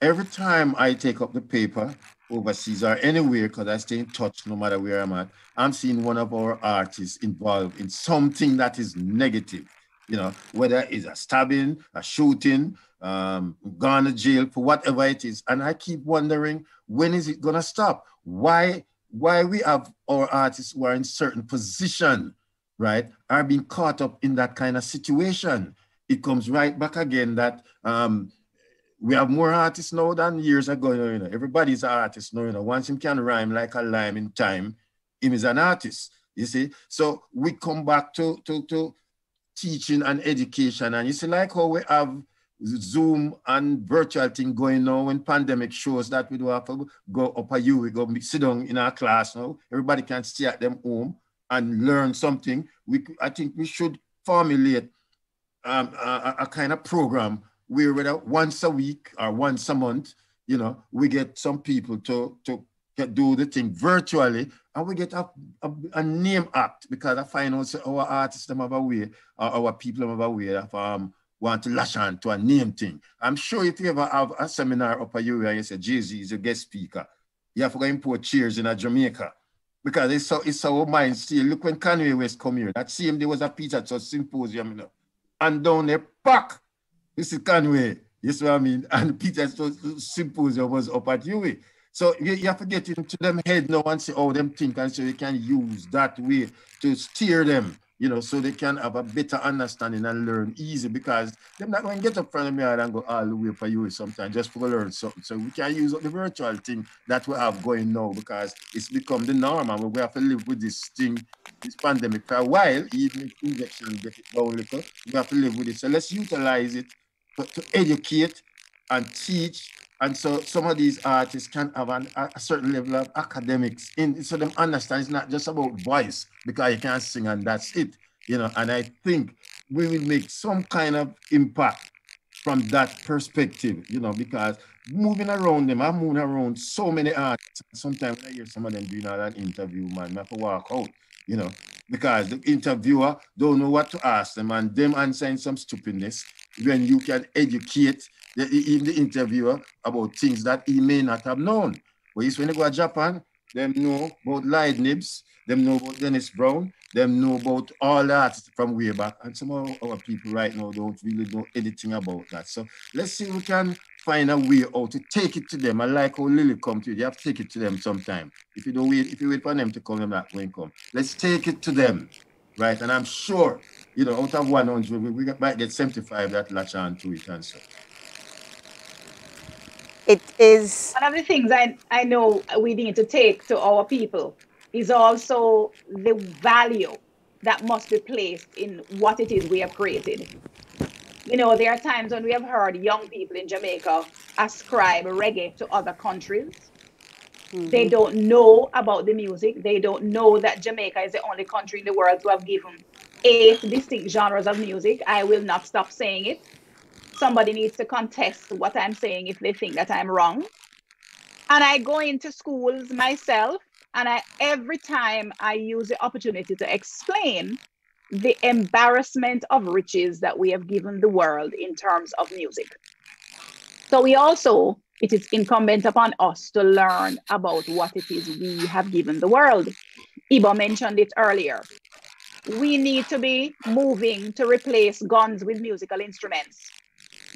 Every time I take up the paper overseas or anywhere, because I stay in touch no matter where I'm at, I'm seeing one of our artists involved in something that is negative, you know, whether it's a stabbing, a shooting, um, gone to jail for whatever it is. And I keep wondering, when is it gonna stop? Why, why we have our artists who are in certain position right, are being caught up in that kind of situation. It comes right back again that um, we have more artists now than years ago. You know, everybody's an artist now. You know, once him can rhyme like a lime in time, him is an artist. You see, so we come back to to to teaching and education, and you see, like how we have Zoom and virtual thing going now when pandemic shows that we do have to go up a you, we go sit down in our class now. Everybody can stay at them home and learn something, we I think we should formulate um, a, a, kind of program where whether once a week or once a month, you know, we get some people to to get, do the thing virtually and we get a, a, a name act because I find out our artists them have a way, or our people have a way of um, want to lash on to a name thing. I'm sure if you ever have a seminar up at you and you say Jay-Z is a guest speaker, you have to go import cheers in a Jamaica because it's so it's so mind still. Look when Kanye West come here. That same day was a Peter Tosh symposium, you know. And down there, pack. This is Kanye. You see what I mean? And Peter Tosh symposium was up at UWI. So you, have to get into them head now and see how them think and so you can use that way to steer them you know, so they can have a better understanding and learn easy because they're not going to get up front of me and go all the way for you sometimes just for learn something. So we can use the virtual thing that we have going now because it's become the norm and we have to live with this thing, this pandemic for a while, even if injection get it down a little, we have to live with it. So let's utilize it to, to educate and teach and so some of these artists can have an, a certain level of academics in so them understand it's not just about voice because you can't sing and that's it you know. And i think we will make some kind of impact from that perspective you know because moving around them i'm moving around so many artists. Sometimes i hear some of them doing an interview man i have to walk out you know because the interviewer don't know what to ask them and them answering some stupidness when you can educate the, the interviewer about things that he may not have known. But when you go to Japan, them know about Leibniz, them know about Dennis Brown, them know about all that from way back. And some of our people right now don't really know anything about that. So let's see if we can find a way out to take it to them. I like how Lily come to you. You have to take it to them sometime. If you don't wait, if you wait for them to come, they're not going to come. Let's take it to them. Right. And I'm sure, you know, out of 100, we, we might get 75 that latch on to it and so it is one of the things I, I know we need to take to our people is also the value that must be placed in what it is we have created. You know, there are times when we have heard young people in Jamaica ascribe reggae to other countries. Mm-hmm. They don't know about the music. They don't know that Jamaica is the only country in the world to have given eight distinct genres of music. I will not stop saying it somebody needs to contest what I'm saying if they think that I'm wrong. And I go into schools myself, and I every time I use the opportunity to explain the embarrassment of riches that we have given the world in terms of music. So we also, it is incumbent upon us to learn about what it is we have given the world. Ibo mentioned it earlier. We need to be moving to replace guns with musical instruments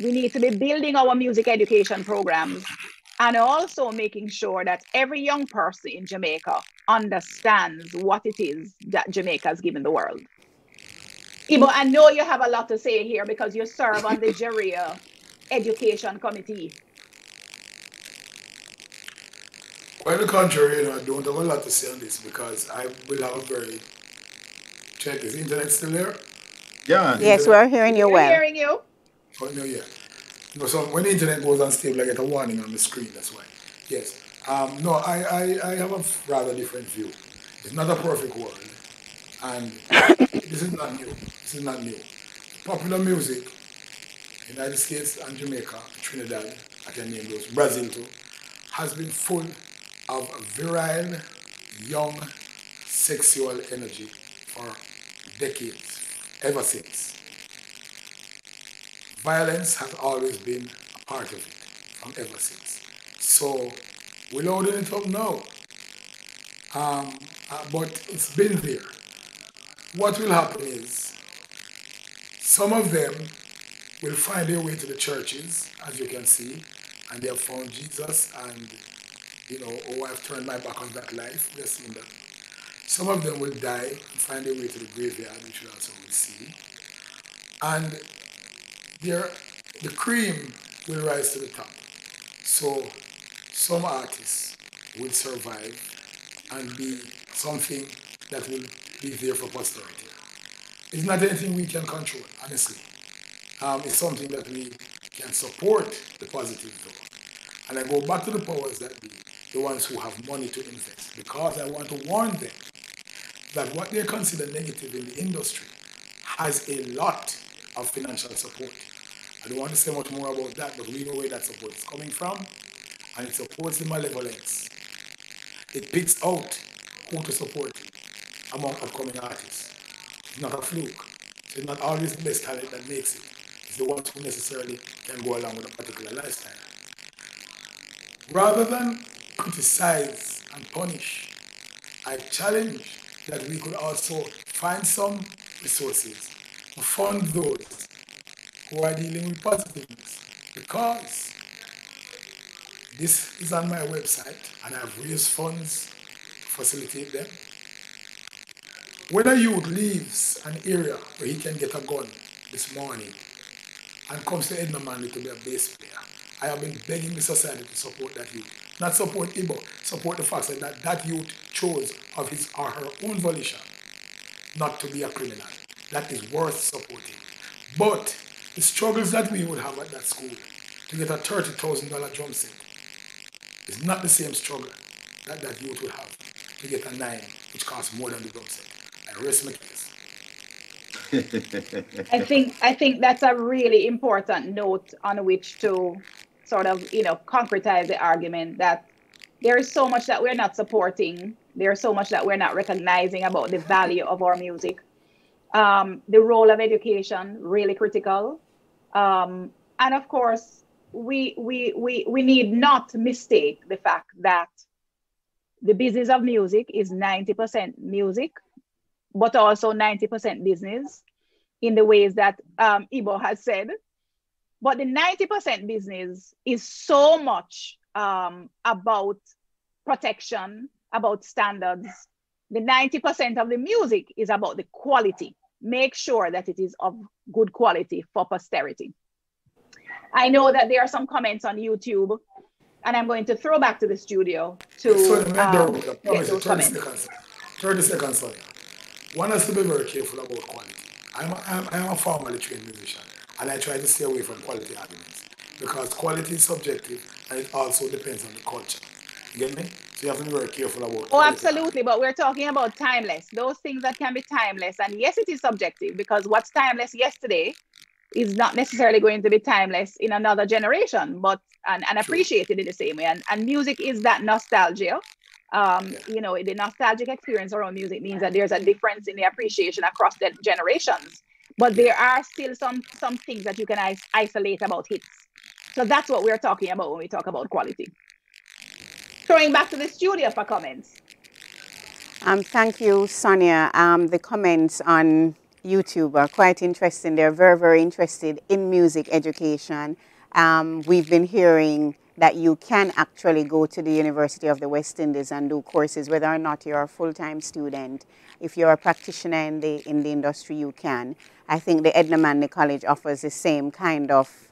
we need to be building our music education programs and also making sure that every young person in Jamaica understands what it is that Jamaica has given the world. Ibo, I know you have a lot to say here because you serve on the JaRIA Education Committee. Quite the contrary, you know, I don't have a lot to say on this because I will have a very check. Is the internet still there? Yeah. Yes, we're hearing you we're well. hearing you. Oh, no, yeah. You know, so when the internet goes unstable, I get a warning on the screen. That's why. Yes. Um, no, I, I, I have a rather different view. It's not a perfect world. And this is not new. This is not new. Popular music, United States and Jamaica, Trinidad, I can name those, Brazil too, has been full of virile, young sexual energy for decades, ever since. Violence has always been a part of it from ever since. So we're loading it up now. Um, uh, but it's been there. What will happen is some of them will find their way to the churches, as you can see, and they have found Jesus and, you know, oh, I've turned my back on that life. They've seen that. Some of them will die and find their way to the graveyard, which we also will see. And the cream will rise to the top. So some artists will survive and be something that will be there for posterity. It's not anything we can control, honestly. Um, it's something that we can support the positive though. And I go back to the powers that be, the ones who have money to invest, because I want to warn them that what they consider negative in the industry has a lot of financial support. I don't want to say much more about that, but we know where that support is coming from, and it supports the malevolence. It picks out who to support among upcoming artists. It's not a fluke. It's not always the best talent that makes it. It's the ones who necessarily can go along with a particular lifestyle. Rather than criticize and punish, I challenge that we could also find some resources to fund those who are dealing with positiveness because this is on my website and I've raised funds to facilitate them. A youth leaves an area where he can get a gun this morning and comes to Edna Manley to be a bass player, I have been begging the society to support that youth. Not support Ibo, support the fact that that youth chose of his or her own volition not to be a criminal. That is worth supporting. But the struggles that we would have at that school to get a $30,000 drum set is not the same struggle that that youth would have to get a nine, which costs more than the drum set. I think I think that's a really important note on which to sort of you know concretize the argument that there is so much that we're not supporting. There's so much that we're not recognizing about the value of our music. Um, the role of education really critical, um, and of course, we we we we need not mistake the fact that the business of music is 90% music, but also 90% business in the ways that um, Ibo has said. But the 90% business is so much um, about protection, about standards. The 90% of the music is about the quality. Make sure that it is of good quality for posterity. I know that there are some comments on YouTube, and I'm going to throw back to the studio to um, get those 30 comments. Seconds, 30 seconds, sorry. One has to be very careful about quality. I'm a, I'm, I'm a formally trained musician, and I try to stay away from quality arguments because quality is subjective, and it also depends on the culture. You get me? So you have to be very careful about. Oh, absolutely. But we're talking about timeless. Those things that can be timeless, and yes, it is subjective because what's timeless yesterday is not necessarily going to be timeless in another generation, but and, and appreciated in the same way. And, and music is that nostalgia. Um, you know, the nostalgic experience around music means that there's a difference in the appreciation across the generations. But there are still some some things that you can is- isolate about hits. So that's what we're talking about when we talk about quality. Throwing back to the studio for comments. Um, thank you, Sonjah. Um, the comments on YouTube are quite interesting. They're very, very interested in music education. Um, we've been hearing that you can actually go to the University of the West Indies and do courses, whether or not you're a full-time student. If you're a practitioner in the, in the industry, you can. I think the Edna Manley College offers the same kind of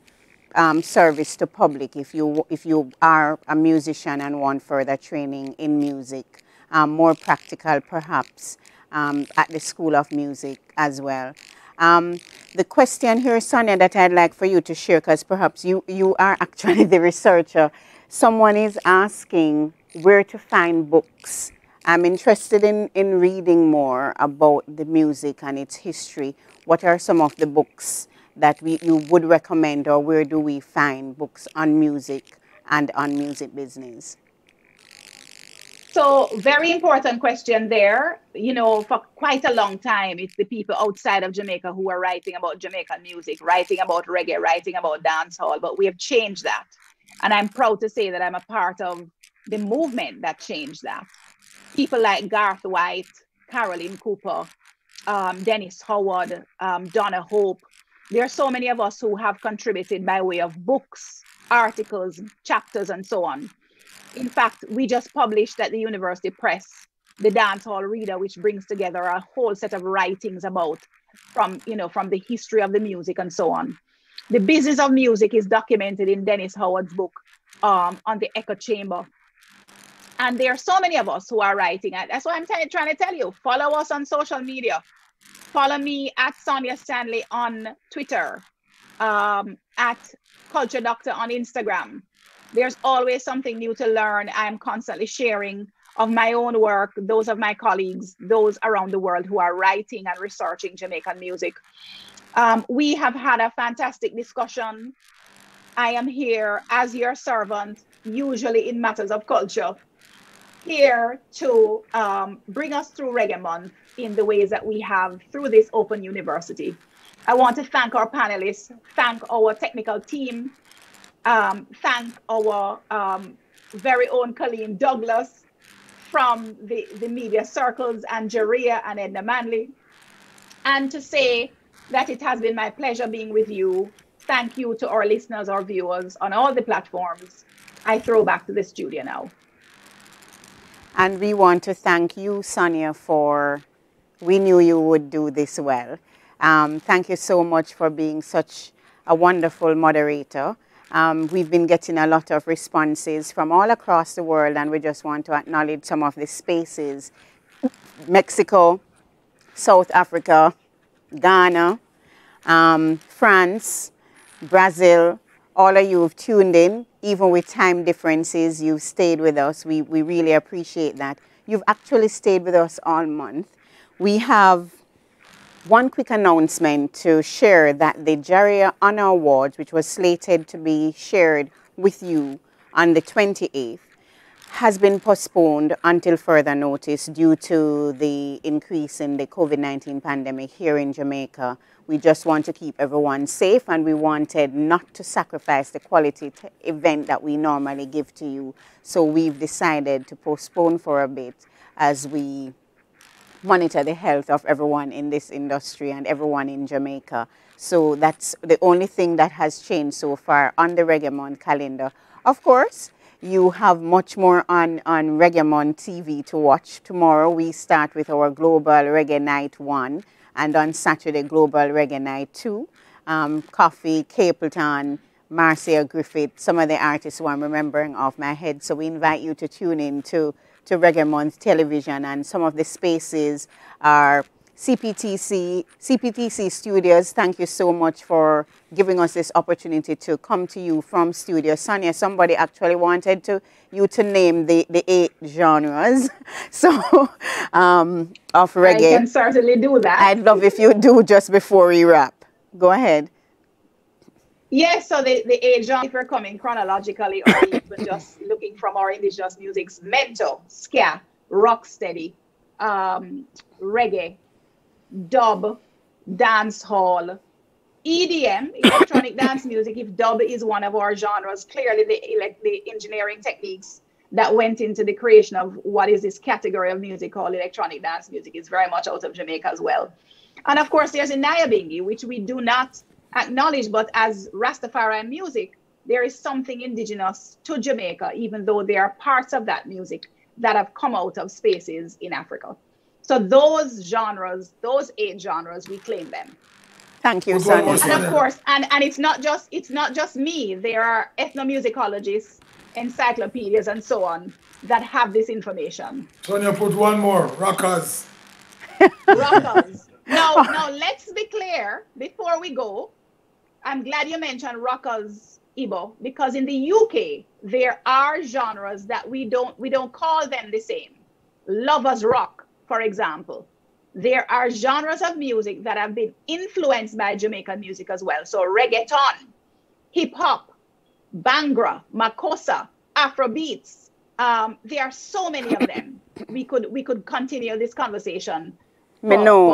um, service to public if you, if you are a musician and want further training in music, um, more practical perhaps um, at the School of Music as well. Um, the question here, Sonjah, that I'd like for you to share, because perhaps you, you are actually the researcher. Someone is asking where to find books. I'm interested in, in reading more about the music and its history. What are some of the books that we, you would recommend, or where do we find books on music and on music business? So, very important question there. You know, for quite a long time, it's the people outside of Jamaica who are writing about Jamaican music, writing about reggae, writing about dancehall, but we have changed that. And I'm proud to say that I'm a part of the movement that changed that. People like Garth White, Carolyn Cooper, um, Dennis Howard, um, Donna Hope. There are so many of us who have contributed by way of books, articles, chapters, and so on. In fact, we just published at the University Press the dance hall Reader, which brings together a whole set of writings about from you know from the history of the music and so on. The business of music is documented in Dennis Howard's book um, on the echo chamber. And there are so many of us who are writing. That's why I'm t- trying to tell you follow us on social media. Follow me at Sonjah Stanley on Twitter, um, at Culture Doctor on Instagram. There's always something new to learn. I'm constantly sharing of my own work, those of my colleagues, those around the world who are writing and researching Jamaican music. Um, we have had a fantastic discussion. I am here as your servant, usually in matters of culture, here to um, bring us through Reggae Month in the ways that we have through this Open University. I want to thank our panelists, thank our technical team, um, thank our um, very own Colleen Douglas from the, the media circles and JaRIA and Edna Manley, and to say that it has been my pleasure being with you. Thank you to our listeners, our viewers on all the platforms. I throw back to the studio now. And we want to thank you, Sonjah, for we knew you would do this well. Um, thank you so much for being such a wonderful moderator. Um, we've been getting a lot of responses from all across the world, and we just want to acknowledge some of the spaces Mexico, South Africa, Ghana, um, France, Brazil, all of you have tuned in, even with time differences, you've stayed with us. We, we really appreciate that. You've actually stayed with us all month. We have one quick announcement to share that the JaRIA Honor Awards, which was slated to be shared with you on the 28th, has been postponed until further notice due to the increase in the COVID-19 pandemic here in Jamaica. We just want to keep everyone safe and we wanted not to sacrifice the quality event that we normally give to you. So we've decided to postpone for a bit as we monitor the health of everyone in this industry and everyone in Jamaica. So that's the only thing that has changed so far on the Reggae calendar. Of course, you have much more on, on Reggae Month TV to watch. Tomorrow we start with our Global Reggae Night 1 and on Saturday, Global Reggae Night 2. Um, Koffee, Capleton, Marcia Griffith, some of the artists who I'm remembering off my head. So we invite you to tune in to, to Reggae Month television and some of the spaces are CPTC, CPTC Studios, thank you so much for giving us this opportunity to come to you from studio. Sonjah, somebody actually wanted to you to name the, the eight genres so um, of reggae. I can certainly do that. I'd love if you do just before we wrap. Go ahead. Yes, so the, the genres, if we're coming chronologically or even just looking from our indigenous music's mento, ska, rocksteady, um, reggae, dub, dance hall, EDM, electronic dance music, if dub is one of our genres, clearly the, like, the engineering techniques that went into the creation of what is this category of music called electronic dance music is very much out of Jamaica as well. And of course, there's a Nyabingi, which we do not acknowledge, but as Rastafarian music, there is something indigenous to Jamaica, even though there are parts of that music that have come out of spaces in Africa. So those genres, those eight genres, we claim them. Thank you, Sonjah. And of course, and, and it's not just it's not just me. There are ethnomusicologists, encyclopedias, and so on that have this information. Sonjah, put one more. Rockers. Rockers. now, now let's be clear before we go. I'm glad you mentioned rockers, Ibo, because in the UK there are genres that we don't we don't call them the same. Lovers rock for example, there are genres of music that have been influenced by Jamaican music as well. So reggaeton, hip hop, Bhangra, Makossa, Afro beats, Um, there are so many of them. We could we could continue this conversation for,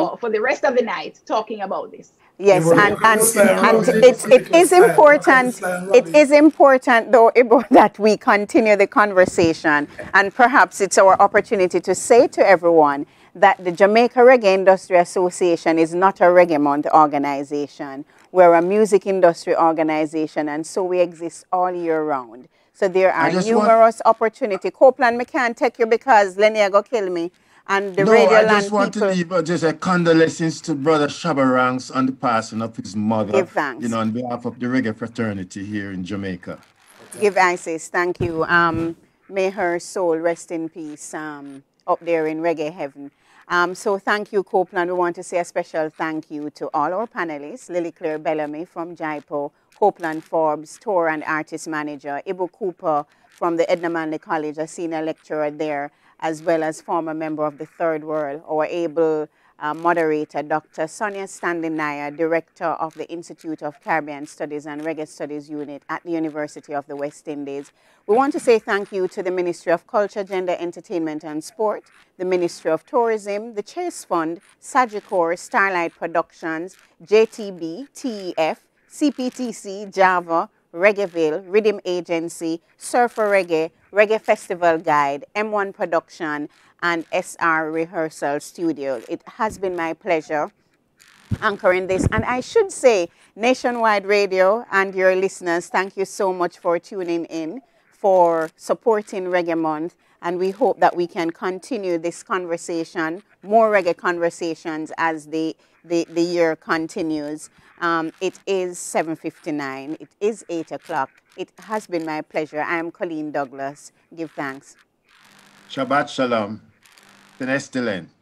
for, for the rest of the night talking about this. Yes, and, and, and it, it is important, it is important though, Ibo, that we continue the conversation and perhaps it's our opportunity to say to everyone that the Jamaica Reggae Industry Association is not a Reggae Month organization. We're a music industry organization and so we exist all year round. So there are want- numerous opportunity. Copeland, me can't take you because Lenny go kill me. And the no, Radio I just want people. to leave uh, just a condolences to Brother Shabarangs on the passing of his mother. Give thanks. You know, on behalf of the reggae fraternity here in Jamaica. Give Isis, thank you. Um, may her soul rest in peace um, up there in reggae heaven. Um, so thank you, Copeland. We want to say a special thank you to all our panelists, Lilyclaire Bellamy from JIPO, Copeland Forbes, tour and artist manager, Ibo Cooper from the Edna Manley College, a senior lecturer there, as well as former member of the Third World, our able uh, moderator, Dr. Sonjah Stanley Niaah, Director of the Institute of Caribbean Studies and Reggae Studies Unit at the University of the West Indies. We want to say thank you to the Ministry of Culture, Gender, Entertainment and Sport, the Ministry of Tourism, the Chase Fund, Sagicor, Starlight Productions, JTB, TEF, CPTC, Java, Reggaeville, Rhythm Agency, Surfer Reggae, Reggae Festival Guide, M1 Production, and SR Rehearsal Studio. It has been my pleasure anchoring this. And I should say, Nationwide Radio and your listeners, thank you so much for tuning in, for supporting Reggae Month. And we hope that we can continue this conversation, more reggae conversations as the, the, the year continues. Um, it is 7.59. It is 8 o'clock. It has been my pleasure. I am Colleen Douglas. Give thanks. Shabbat Shalom. Penestilin.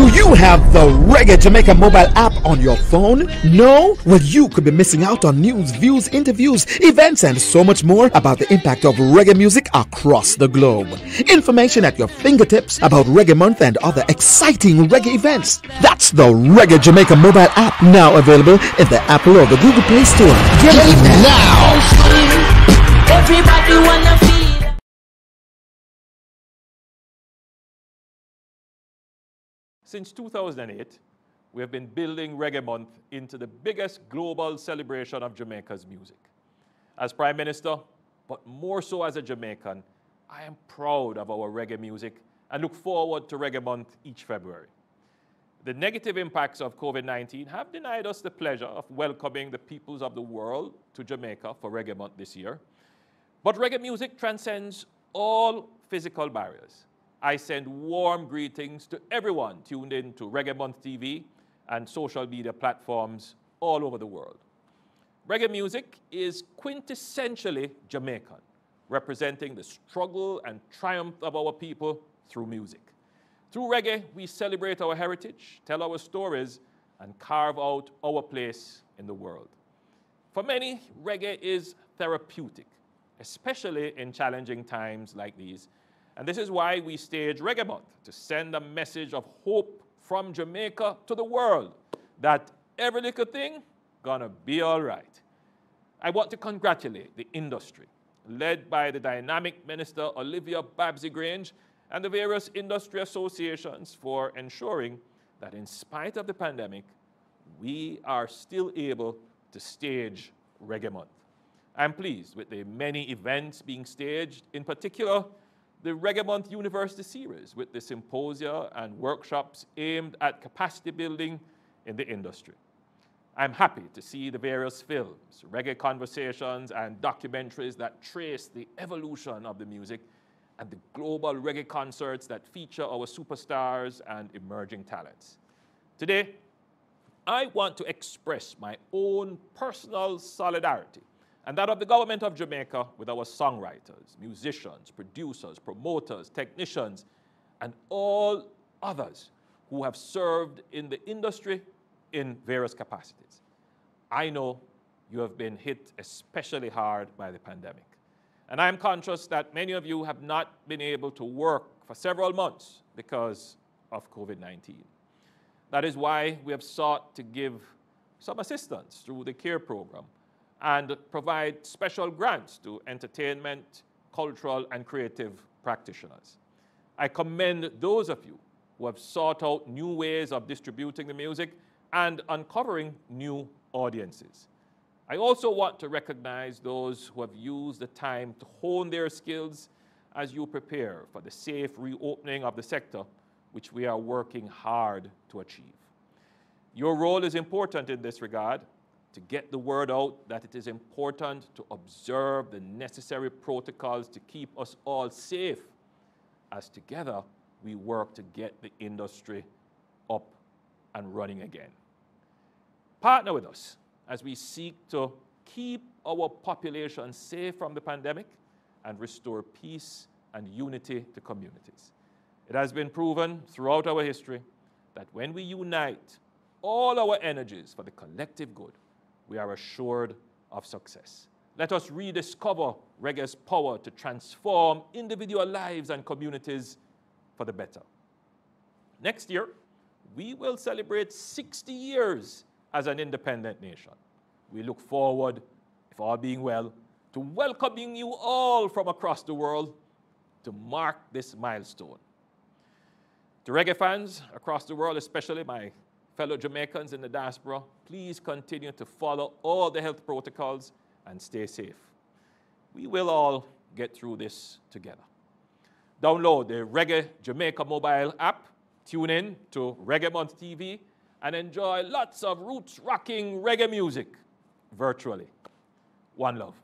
Do you have the Reggae Jamaica mobile app on your phone? No? Well, you could be missing out on news, views, interviews, events, and so much more about the impact of reggae music across the globe. Information at your fingertips about Reggae Month and other exciting reggae events. That's the Reggae Jamaica mobile app now available in the Apple or the Google Play Store. Get it now! Everybody wanna Since 2008, we have been building Reggae Month into the biggest global celebration of Jamaica's music. As Prime Minister, but more so as a Jamaican, I am proud of our reggae music and look forward to Reggae Month each February. The negative impacts of COVID 19 have denied us the pleasure of welcoming the peoples of the world to Jamaica for Reggae Month this year. But reggae music transcends all physical barriers. I send warm greetings to everyone tuned in to Reggae Month TV and social media platforms all over the world. Reggae music is quintessentially Jamaican, representing the struggle and triumph of our people through music. Through reggae, we celebrate our heritage, tell our stories, and carve out our place in the world. For many, reggae is therapeutic, especially in challenging times like these. And this is why we stage Reggae Month to send a message of hope from Jamaica to the world that every little thing gonna be all right. I want to congratulate the industry, led by the dynamic Minister Olivia Babsy Grange and the various industry associations for ensuring that in spite of the pandemic, we are still able to stage Reggae Month. I'm pleased with the many events being staged, in particular, the Reggae Month University Series with the symposia and workshops aimed at capacity building in the industry. I'm happy to see the various films, reggae conversations, and documentaries that trace the evolution of the music and the global reggae concerts that feature our superstars and emerging talents. Today, I want to express my own personal solidarity and that of the government of Jamaica with our songwriters, musicians, producers, promoters, technicians, and all others who have served in the industry in various capacities. I know you have been hit especially hard by the pandemic. And I'm conscious that many of you have not been able to work for several months because of COVID 19. That is why we have sought to give some assistance through the CARE program and provide special grants to entertainment, cultural, and creative practitioners. I commend those of you who have sought out new ways of distributing the music and uncovering new audiences. I also want to recognize those who have used the time to hone their skills as you prepare for the safe reopening of the sector, which we are working hard to achieve. Your role is important in this regard to get the word out that it is important to observe the necessary protocols to keep us all safe as together we work to get the industry up and running again. Partner with us as we seek to keep our population safe from the pandemic and restore peace and unity to communities. It has been proven throughout our history that when we unite all our energies for the collective good, we are assured of success. Let us rediscover reggae's power to transform individual lives and communities for the better. Next year, we will celebrate 60 years as an independent nation. We look forward, if all being well, to welcoming you all from across the world to mark this milestone. To reggae fans across the world, especially my fellow Jamaicans in the diaspora, please continue to follow all the health protocols and stay safe. We will all get through this together. Download the Reggae Jamaica mobile app, tune in to Reggae Month TV, and enjoy lots of roots rocking reggae music virtually. One love.